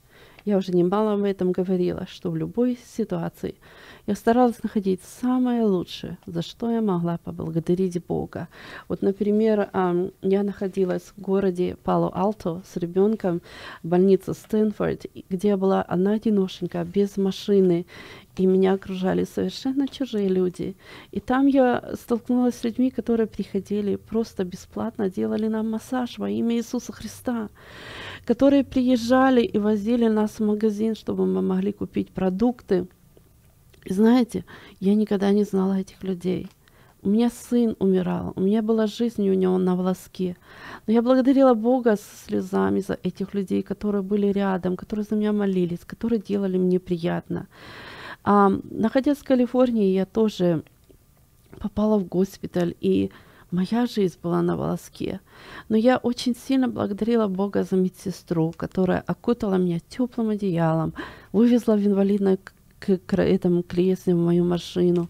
Speaker 2: Я уже немало об этом говорила, что в любой ситуации – я старалась находить самое лучшее, за что я могла поблагодарить Бога. Вот, например, я находилась в городе Пало-Алто с ребенком в больнице Стэнфорд, где я была одна одиношенька, без машины, и меня окружали совершенно чужие люди. И там я столкнулась с людьми, которые приходили просто бесплатно, делали нам массаж во имя Иисуса Христа, которые приезжали и возили нас в магазин, чтобы мы могли купить продукты. И знаете, я никогда не знала этих людей. У меня сын умирал, у меня была жизнь у него на волоске. Но я благодарила Бога с слезами за этих людей, которые были рядом, которые за меня молились, которые делали мне приятно. А, находясь в Калифорнии, я тоже попала в госпиталь, и моя жизнь была на волоске. Но я очень сильно благодарила Бога за медсестру, которая окутала меня теплым одеялом, вывезла в инвалидное к, к этому креслу в мою машину.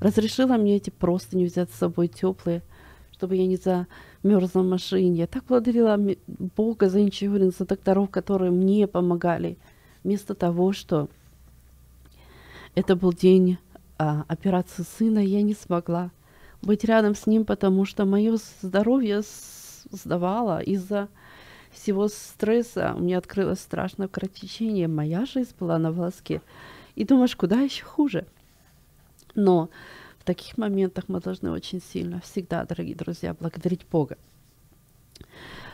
Speaker 2: Разрешила мне эти просто не взять с собой теплые, чтобы я не замерзла в машине. Я так благодарила Бога за иншуринс, за докторов, которые мне помогали. Вместо того, что это был день а, операции сына, я не смогла быть рядом с ним, потому что мое здоровье сдавало из-за всего стресса. У меня открылось страшное кровотечение. Моя жизнь была на волоске. И думаешь, куда еще хуже. Но в таких моментах мы должны очень сильно, всегда, дорогие друзья, благодарить Бога.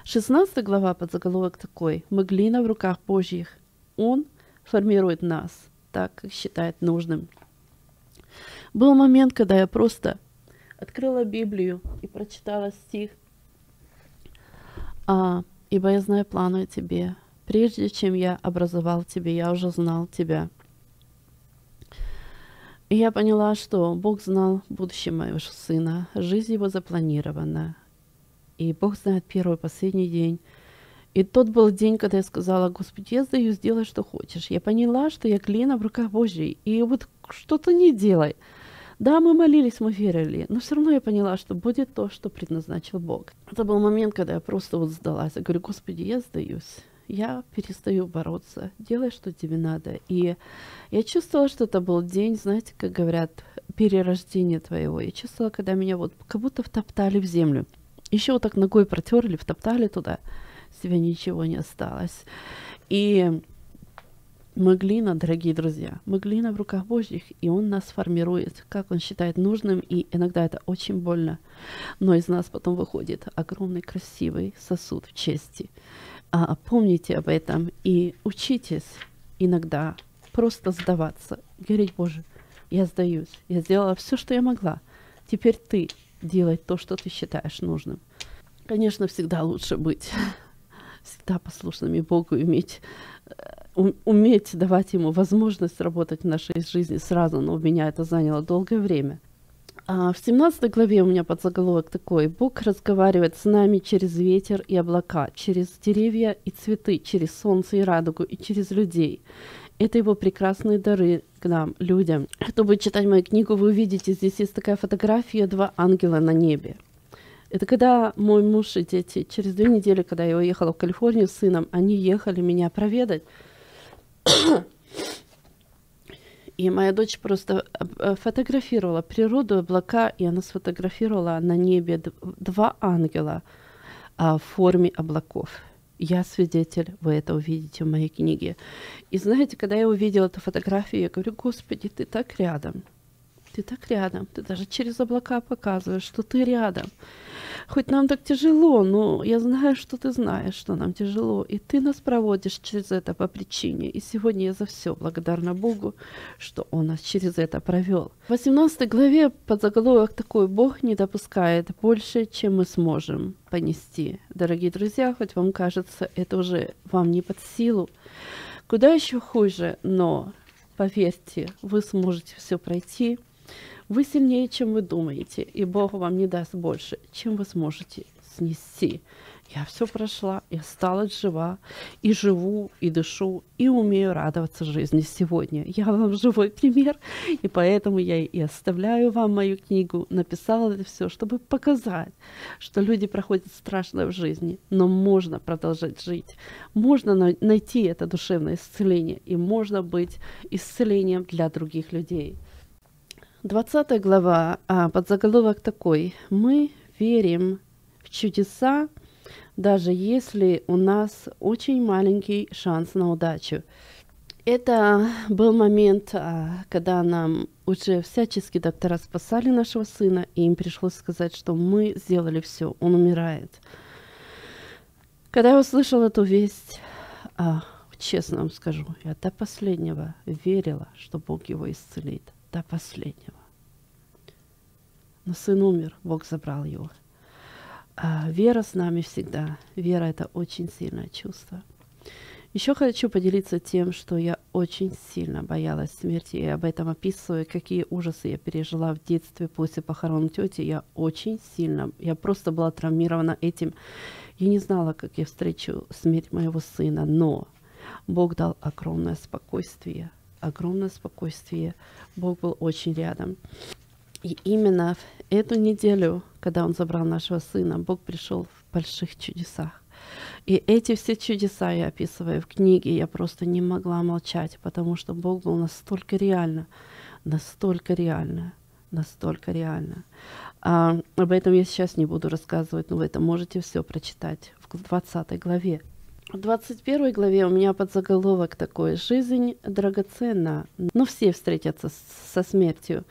Speaker 2: 16 глава под заголовок такой. «Мы глина в руках Божьих. Он формирует нас так, как считает нужным». Был момент, когда я просто открыла Библию и прочитала стих. А, «Ибо я знаю планы о тебе. Прежде чем я образовал тебе, я уже знал тебя». И я поняла, что Бог знал будущее моего сына, жизнь его запланирована. И Бог знает первый последний день. И тот был день, когда я сказала, Господи, я сдаю, сделай, что хочешь. Я поняла, что я глина в руках Божьей. И вот что-то не делай. Да, мы молились, мы верили, но все равно я поняла, что будет то, что предназначил Бог. Это был момент, когда я просто вот сдалась. Я говорю, Господи, я сдаюсь я перестаю бороться, делай, что тебе надо. И я чувствовала, что это был день, знаете, как говорят, перерождения твоего. Я чувствовала, когда меня вот как будто втоптали в землю. Еще вот так ногой протерли, втоптали туда, себя ничего не осталось. И Мы глина, дорогие друзья, мы глина в руках Божьих, и Он нас формирует, как Он считает нужным, и иногда это очень больно. Но из нас потом выходит огромный красивый сосуд чести. А, помните об этом и учитесь иногда просто сдаваться. Говорить, Боже, я сдаюсь, я сделала все, что я могла. Теперь ты делай то, что ты считаешь нужным. Конечно, всегда лучше быть всегда послушными Богу, иметь уметь давать ему возможность работать в нашей жизни сразу, но у меня это заняло долгое время. А в 17 главе у меня подзаголовок такой. Бог разговаривает с нами через ветер и облака, через деревья и цветы, через солнце и радугу и через людей. Это его прекрасные дары к нам, людям. Кто будет читать мою книгу, вы увидите, здесь есть такая фотография, два ангела на небе. Это когда мой муж и дети, через две недели, когда я уехала в Калифорнию с сыном, они ехали меня проведать. И моя дочь просто э, фотографировала природу, облака, и она сфотографировала на небе два ангела а, в форме облаков. Я свидетель, вы это увидите в моей книге. И знаете, когда я увидела эту фотографию, я говорю, Господи, ты так рядом. Ты так рядом. Ты даже через облака показываешь, что ты рядом. Хоть нам так тяжело, но я знаю, что ты знаешь, что нам тяжело, и ты нас проводишь через это по причине. И сегодня я за все благодарна Богу, что Он нас через это провел. В 18 главе под заголовок такой «Бог не допускает больше, чем мы сможем понести». Дорогие друзья, хоть вам кажется, это уже вам не под силу, куда еще хуже, но поверьте, вы сможете все пройти – вы сильнее, чем вы думаете, и Бог вам не даст больше, чем вы сможете снести. Я все прошла, я стала жива, и живу, и дышу, и умею радоваться жизни сегодня. Я вам живой пример, и поэтому я и оставляю вам мою книгу. Написала это все, чтобы показать, что люди проходят страшное в жизни, но можно продолжать жить. Можно найти это душевное исцеление, и можно быть исцелением для других людей. 20 глава, а, подзаголовок такой. Мы верим в чудеса, даже если у нас очень маленький шанс на удачу. Это был момент, а, когда нам уже всячески доктора спасали нашего сына, и им пришлось сказать, что мы сделали все, он умирает. Когда я услышала эту весть, а, честно вам скажу, я до последнего верила, что Бог его исцелит до последнего. Но сын умер, Бог забрал его. А вера с нами всегда. Вера – это очень сильное чувство. Еще хочу поделиться тем, что я очень сильно боялась смерти, и об этом описываю, какие ужасы я пережила в детстве после похорон тети. Я очень сильно, я просто была травмирована этим. Я не знала, как я встречу смерть моего сына, но Бог дал огромное спокойствие, огромное спокойствие. Бог был очень рядом. И именно в эту неделю, когда Он забрал нашего сына, Бог пришел в больших чудесах. И эти все чудеса я описываю в книге, я просто не могла молчать, потому что Бог был настолько реально, настолько реально, настолько реально. А, об этом я сейчас не буду рассказывать, но вы это можете все прочитать в 20 главе. В 21 главе у меня подзаголовок такой «Жизнь драгоценна, но все встретятся со смертью».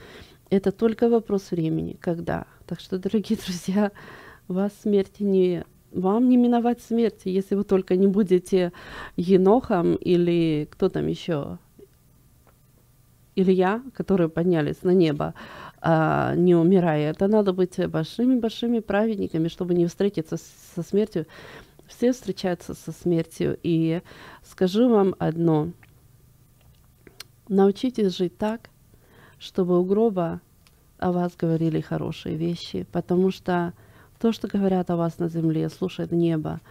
Speaker 2: Это только вопрос времени, когда. Так что, дорогие друзья, вас смерти не вам не миновать смерти, если вы только не будете Енохом или кто там еще, Илья, которые поднялись на небо, а, не умирая. Это надо быть большими-большими праведниками, чтобы не встретиться со смертью все встречаются со смертью. И скажу вам одно. Научитесь жить так, чтобы у гроба о вас говорили хорошие вещи, потому что то, что говорят о вас на земле, слушает небо.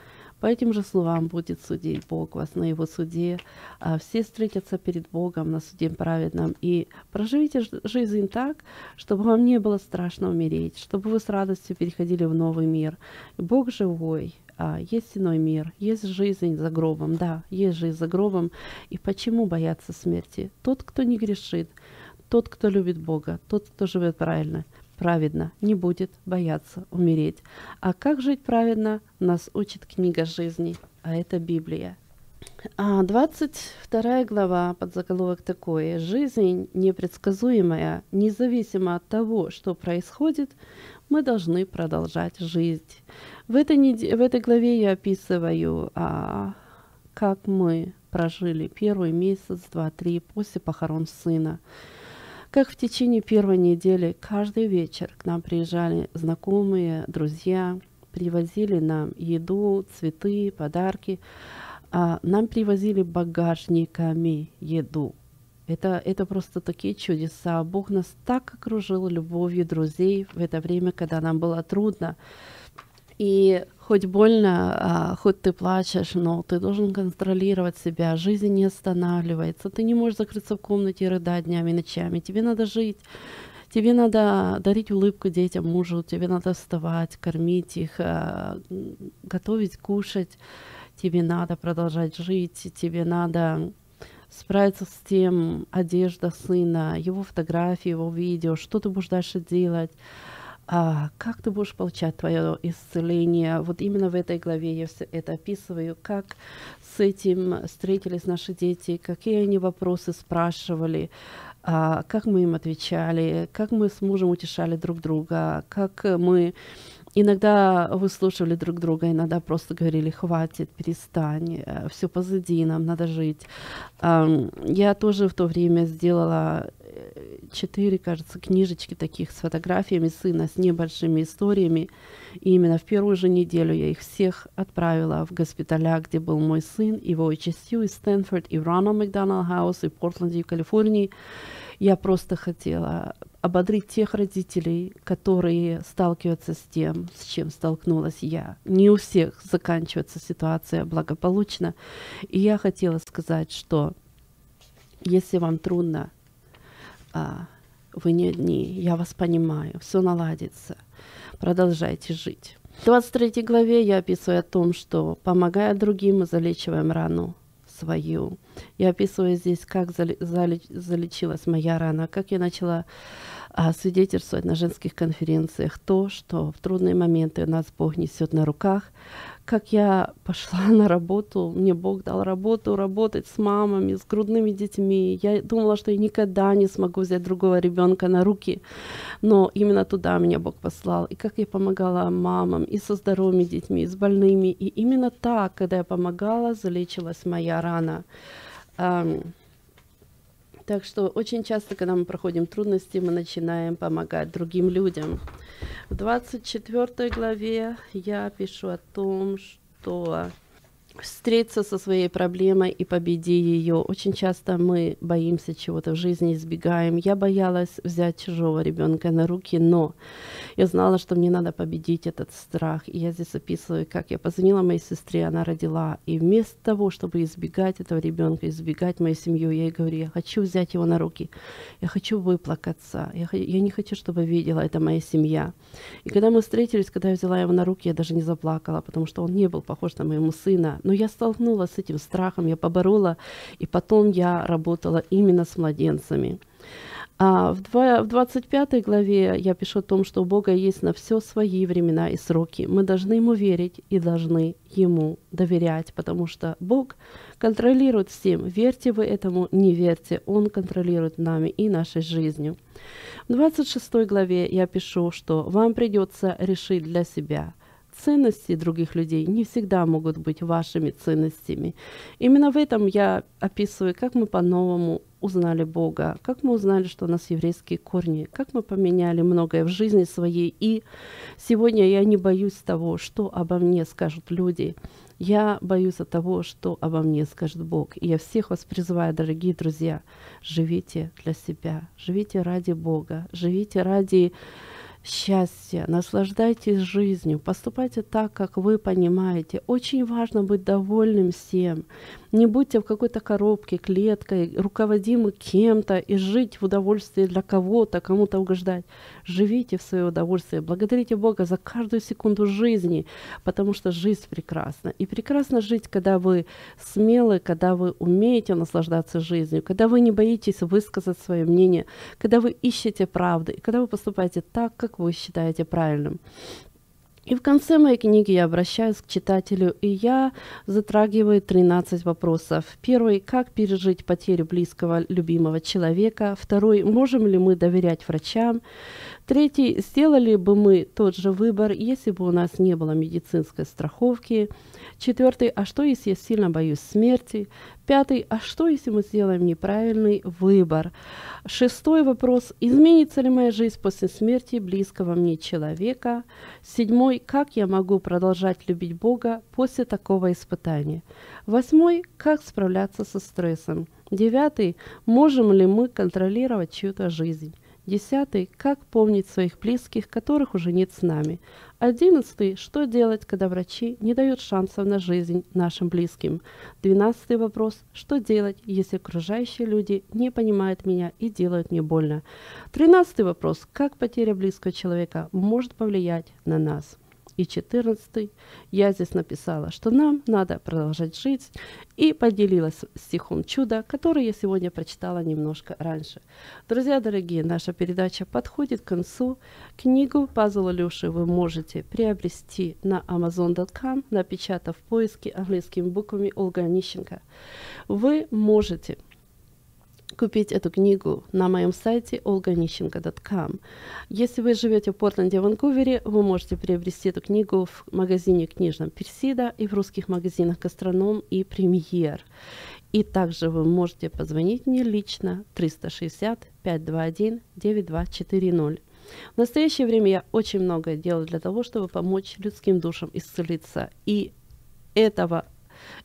Speaker 2: По этим же словам будет судить Бог вас на его суде. А все встретятся перед Богом на суде праведном. И проживите жизнь так, чтобы вам не было страшно умереть, чтобы вы с радостью переходили в новый мир. Бог живой, а, есть иной мир, есть жизнь за гробом, да, есть жизнь за гробом. И почему бояться смерти? Тот, кто не грешит, тот, кто любит Бога, тот, кто живет правильно, праведно, не будет бояться умереть. А как жить праведно, нас учит книга жизни, а это Библия. А 22 глава под заголовок такой. Жизнь непредсказуемая, независимо от того, что происходит, мы должны продолжать жить. В этой, нед... в этой главе я описываю, а, как мы прожили первый месяц, два, три после похорон сына. Как в течение первой недели каждый вечер к нам приезжали знакомые, друзья, привозили нам еду, цветы, подарки а, нам привозили багажниками еду. Это, это просто такие чудеса. Бог нас так окружил любовью друзей в это время, когда нам было трудно. И хоть больно, а, хоть ты плачешь, но ты должен контролировать себя. Жизнь не останавливается. Ты не можешь закрыться в комнате и рыдать днями и ночами. Тебе надо жить. Тебе надо дарить улыбку детям, мужу. Тебе надо вставать, кормить их, а, готовить, кушать тебе надо продолжать жить, тебе надо справиться с тем, одежда сына, его фотографии, его видео, что ты будешь дальше делать, а, как ты будешь получать твое исцеление. Вот именно в этой главе я все это описываю, как с этим встретились наши дети, какие они вопросы спрашивали, а, как мы им отвечали, как мы с мужем утешали друг друга, как мы Иногда выслушивали друг друга, иногда просто говорили, хватит, перестань, э, все позади, нам надо жить. Я тоже в то время сделала э, четыре, кажется, книжечки таких с фотографиями сына, с небольшими историями. И именно в первую же неделю я их всех отправила в госпиталя, где был мой сын, и в OHSU, и Стэнфорд, и Ронald Макдоналд Хаус, и Портленде, и в Калифорнии. Я просто хотела ободрить тех родителей, которые сталкиваются с тем, с чем столкнулась я. Не у всех заканчивается ситуация благополучно. И я хотела сказать, что если вам трудно, а, вы не одни, я вас понимаю, все наладится. Продолжайте жить. В 23 главе я описываю о том, что помогая другим, мы залечиваем рану свою. Я описываю здесь, как залечилась моя рана, как я начала а, свидетельствовать на женских конференциях то, что в трудные моменты нас Бог несет на руках, как я пошла на работу, мне Бог дал работу, работать с мамами, с грудными детьми. Я думала, что я никогда не смогу взять другого ребенка на руки, но именно туда меня Бог послал. И как я помогала мамам и со здоровыми детьми, и с больными. И именно так, когда я помогала, залечилась моя рана. Так что очень часто, когда мы проходим трудности, мы начинаем помогать другим людям. В 24 главе я пишу о том, что встретиться со своей проблемой и победи ее. Очень часто мы боимся чего-то в жизни, избегаем. Я боялась взять чужого ребенка на руки, но я знала, что мне надо победить этот страх. И я здесь описываю, как я позвонила моей сестре, она родила. И вместо того, чтобы избегать этого ребенка, избегать мою семью, я ей говорю, я хочу взять его на руки. Я хочу выплакаться. Я, я не хочу, чтобы видела это моя семья. И когда мы встретились, когда я взяла его на руки, я даже не заплакала, потому что он не был похож на моему сына. Но я столкнулась с этим страхом, я поборола, и потом я работала именно с младенцами. А в, 2, в 25 главе я пишу о том, что у Бога есть на все свои времена и сроки. Мы должны Ему верить и должны Ему доверять, потому что Бог контролирует всем. Верьте вы этому, не верьте. Он контролирует нами и нашей жизнью. В 26 главе я пишу, что вам придется решить для себя – ценности других людей не всегда могут быть вашими ценностями. Именно в этом я описываю, как мы по-новому узнали Бога, как мы узнали, что у нас еврейские корни, как мы поменяли многое в жизни своей. И сегодня я не боюсь того, что обо мне скажут люди. Я боюсь от того, что обо мне скажет Бог. И я всех вас призываю, дорогие друзья, живите для себя, живите ради Бога, живите ради счастья, наслаждайтесь жизнью, поступайте так, как вы понимаете. Очень важно быть довольным всем. Не будьте в какой-то коробке, клеткой, руководимы кем-то и жить в удовольствии для кого-то, кому-то угождать. Живите в свое удовольствие. Благодарите Бога за каждую секунду жизни, потому что жизнь прекрасна. И прекрасно жить, когда вы смелы, когда вы умеете наслаждаться жизнью, когда вы не боитесь высказать свое мнение, когда вы ищете правды, и когда вы поступаете так, как вы считаете правильным. И в конце моей книги я обращаюсь к читателю, и я затрагиваю 13 вопросов. Первый – как пережить потерю близкого, любимого человека. Второй – можем ли мы доверять врачам. Третий – сделали бы мы тот же выбор, если бы у нас не было медицинской страховки. Четвертый, а что, если я сильно боюсь смерти? Пятый, а что, если мы сделаем неправильный выбор? Шестой вопрос, изменится ли моя жизнь после смерти близкого мне человека? Седьмой, как я могу продолжать любить Бога после такого испытания? Восьмой, как справляться со стрессом? Девятый, можем ли мы контролировать чью-то жизнь? Десятый. Как помнить своих близких, которых уже нет с нами. Одиннадцатый. Что делать, когда врачи не дают шансов на жизнь нашим близким. Двенадцатый вопрос. Что делать, если окружающие люди не понимают меня и делают мне больно. Тринадцатый вопрос. Как потеря близкого человека может повлиять на нас и 14 я здесь написала, что нам надо продолжать жить, и поделилась стихом чуда, который я сегодня прочитала немножко раньше. Друзья дорогие, наша передача подходит к концу. Книгу «Пазл Илюши» вы можете приобрести на amazon.com, напечатав в поиске английскими буквами Ольга Нищенко. Вы можете купить эту книгу на моем сайте olganищенко.com. Если вы живете в Портленде, Ванкувере, вы можете приобрести эту книгу в магазине книжном Персида и в русских магазинах Гастроном и Премьер. И также вы можете позвонить мне лично 360 521 9240. В настоящее время я очень многое делаю для того, чтобы помочь людским душам исцелиться. И этого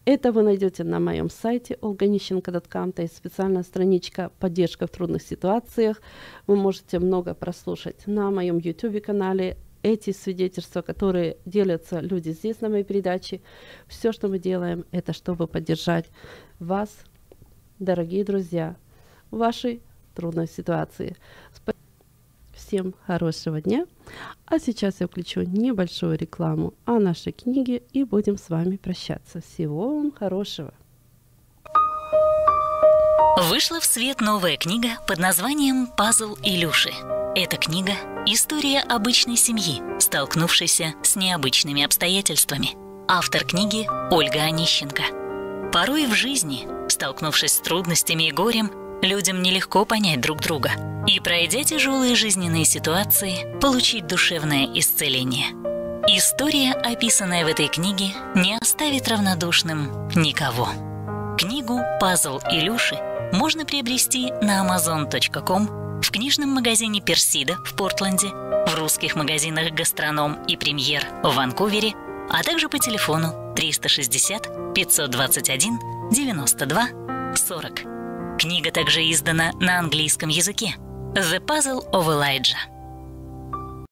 Speaker 2: это вы найдете на моем сайте olganищенко.com, то есть специальная страничка «Поддержка в трудных ситуациях». Вы можете много прослушать на моем YouTube-канале эти свидетельства, которые делятся люди здесь на моей передаче. Все, что мы делаем, это чтобы поддержать вас, дорогие друзья, в вашей трудной ситуации. Всем хорошего дня. А сейчас я включу небольшую рекламу о нашей книге и будем с вами прощаться. Всего вам хорошего.
Speaker 3: Вышла в свет новая книга под названием «Пазл Илюши». Эта книга – история обычной семьи, столкнувшейся с необычными обстоятельствами. Автор книги – Ольга Онищенко. Порой в жизни, столкнувшись с трудностями и горем, людям нелегко понять друг друга – и, пройдя тяжелые жизненные ситуации, получить душевное исцеление. История, описанная в этой книге, не оставит равнодушным никого. Книгу «Пазл Илюши» можно приобрести на amazon.com, в книжном магазине «Персида» в Портленде, в русских магазинах «Гастроном» и «Премьер» в Ванкувере, а также по телефону 360 521 92 40. Книга также издана на английском языке – The Puzzle of Elijah.